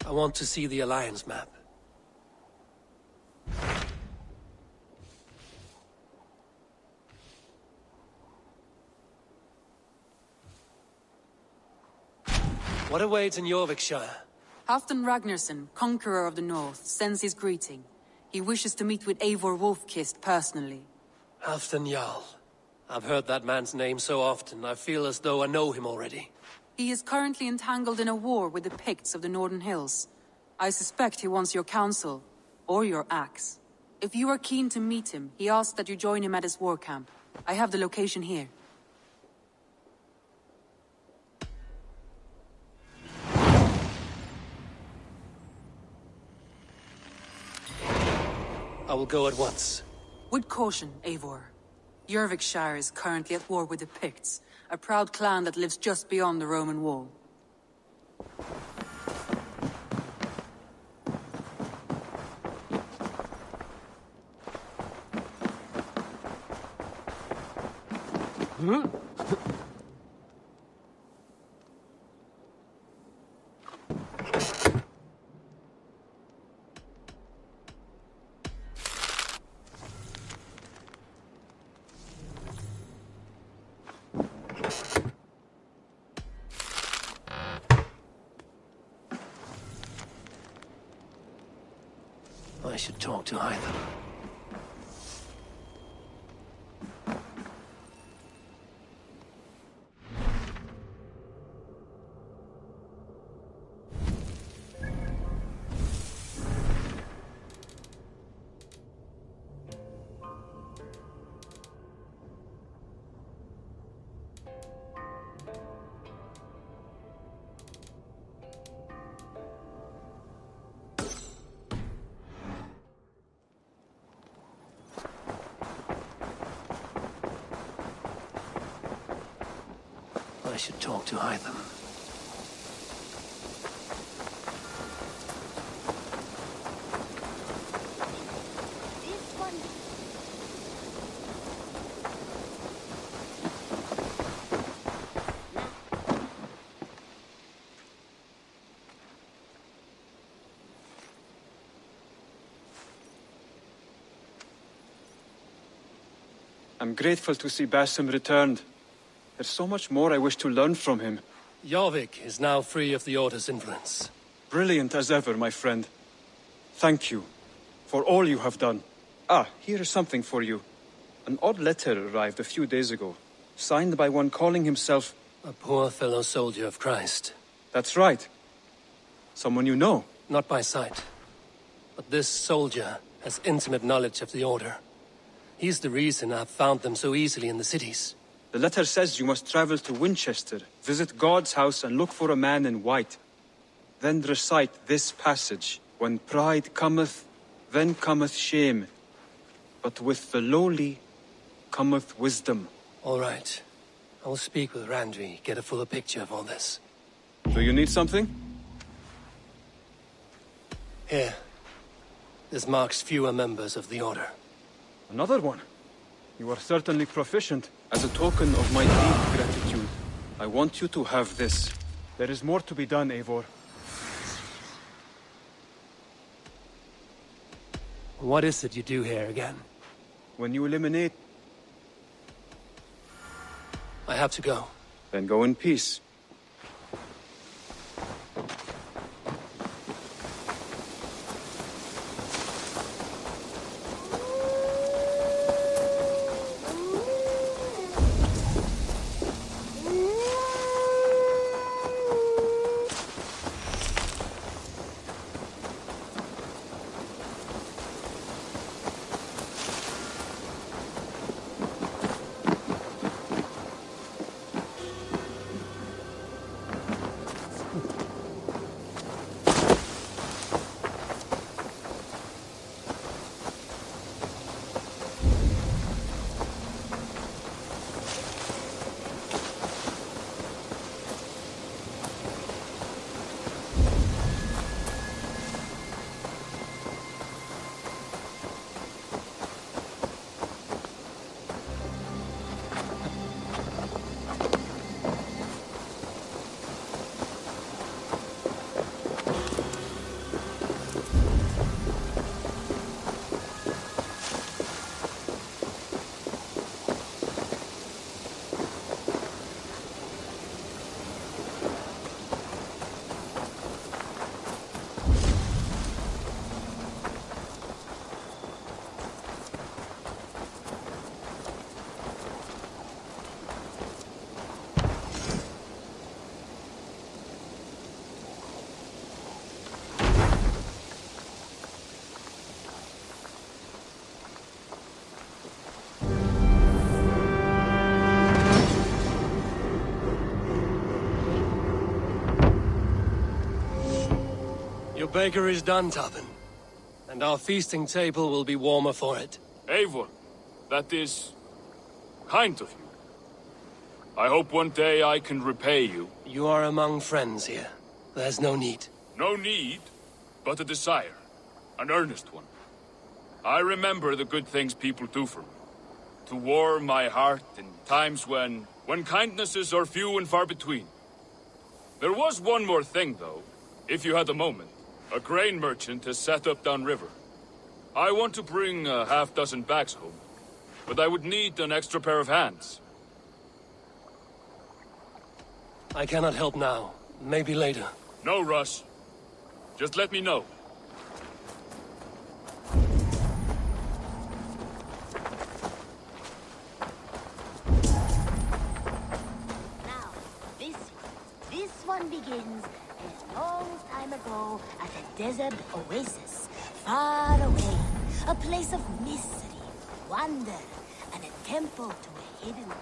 brawls. want to see the Alliance map. What awaits in Jorvikshire? Halfdan Ragnarsson, Conqueror of the North, sends his greeting. He wishes to meet with Eivor Wolf-Kissed personally. Halfdan Jarl. I've heard that man's name so often, I feel as though I know him already. He is currently entangled in a war with the Picts of the Northern Hills. I suspect he wants your counsel, or your axe. If you are keen to meet him, he asks that you join him at his war camp. I have the location here. I will go at once. With caution, Eivor. Jorvikshire is currently at war with the Picts, a proud clan that lives just beyond the Roman wall. I'm grateful to see Basim returned. There's so much more I wish to learn from him. Jorvik is now free of the Order's influence. Brilliant as ever, my friend. Thank you for all you have done. Ah, here is something for you. An odd letter arrived a few days ago, signed by one calling himself... A poor fellow soldier of Christ. That's right. Someone you know. Not by sight. But this soldier has intimate knowledge of the Order. He's the reason I've found them so easily in the cities. The letter says you must travel to Winchester, visit God's house and look for a man in white. Then recite this passage. When pride cometh, then cometh shame. But with the lowly cometh wisdom. All right. I will speak with Randvi, get a fuller picture of all this. Do you need something? Here. This marks fewer members of the Order. Another one? You are certainly proficient. As a token of my deep gratitude, I want you to have this. There is more to be done, Eivor. What is it you do here again? When you eliminate... I have to go. Then go in peace. Baker is done, Tarben. And our feasting table will be warmer for it. Eivor, that is... kind of you. I hope one day I can repay you. You are among friends here. There's no need. No need, but a desire. An earnest one. I remember the good things people do for me. To warm my heart in times when... when kindnesses are few and far between. There was one more thing, though, if you had a moment. A grain merchant has set up downriver. I want to bring a half dozen bags home, but I would need an extra pair of hands. I cannot help now. Maybe later. No rush. Just let me know. Now, this this one begins a long time ago at a desert oasis, far away, a place of mystery, wonder, and a temple to a hidden.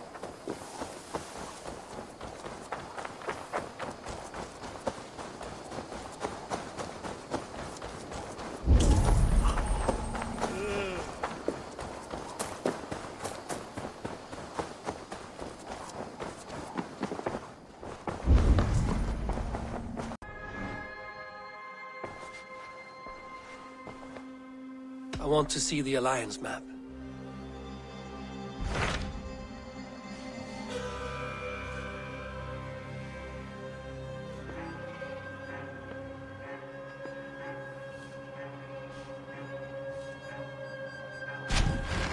Want to see the Alliance map.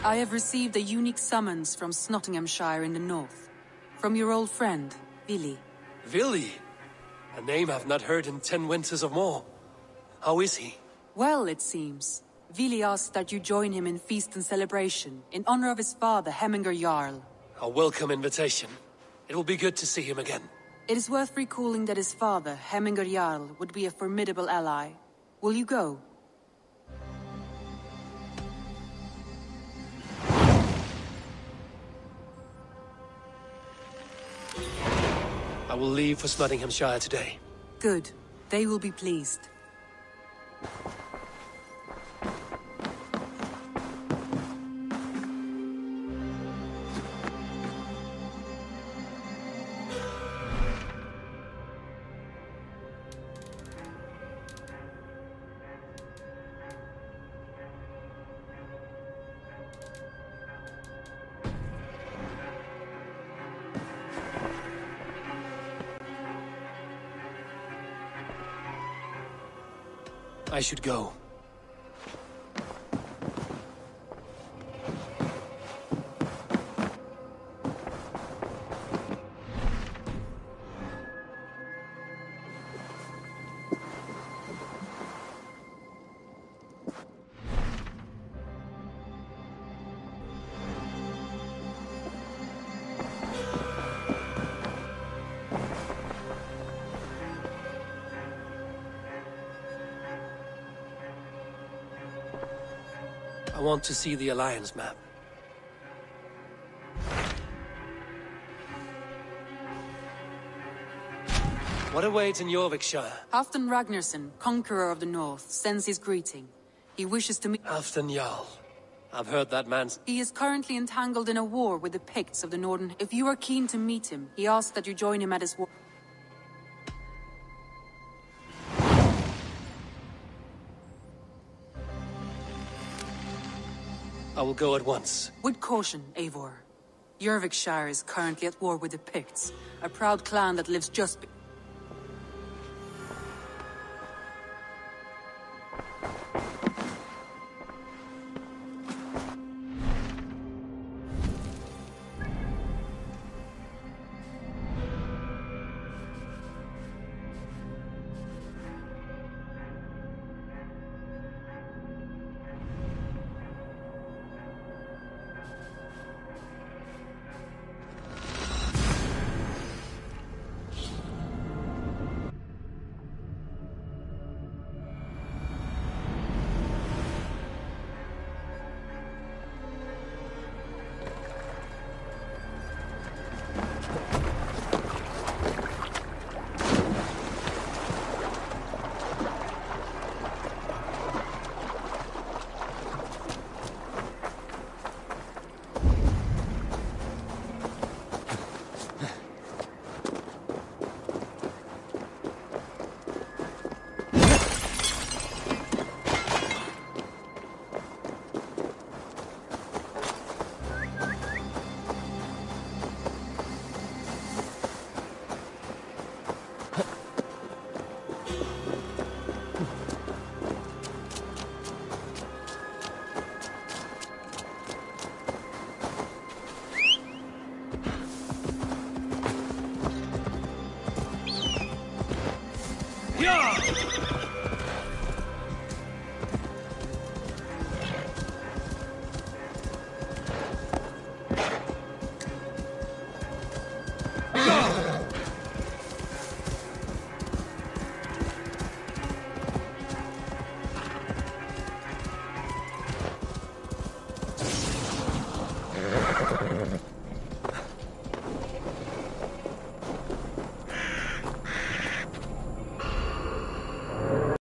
I have received a unique summons from Snottinghamshire in the north. From your old friend, Vili. Vili? A name I've not heard in ten winters or more. How is he? Well, it seems. Vili asks that you join him in feast and celebration, in honor of his father, Heminger Jarl. A welcome invitation. It will be good to see him again. It is worth recalling that his father, Heminger Jarl, would be a formidable ally. Will you go? I will leave for Snottinghamshire today. Good. They will be pleased. I should go. Want to see the Alliance map. What awaits in Jorvikshire? Halfdan Ragnarsson, conqueror of the north, sends his greeting. He wishes to meet- Halfdan Jarl. I've heard that man's- He is currently entangled in a war with the Picts of the Northern... If you are keen to meet him, he asks that you join him at his war... will go at once. With caution, Eivor. Jorvikshire is currently at war with the Picts, a proud clan that lives just...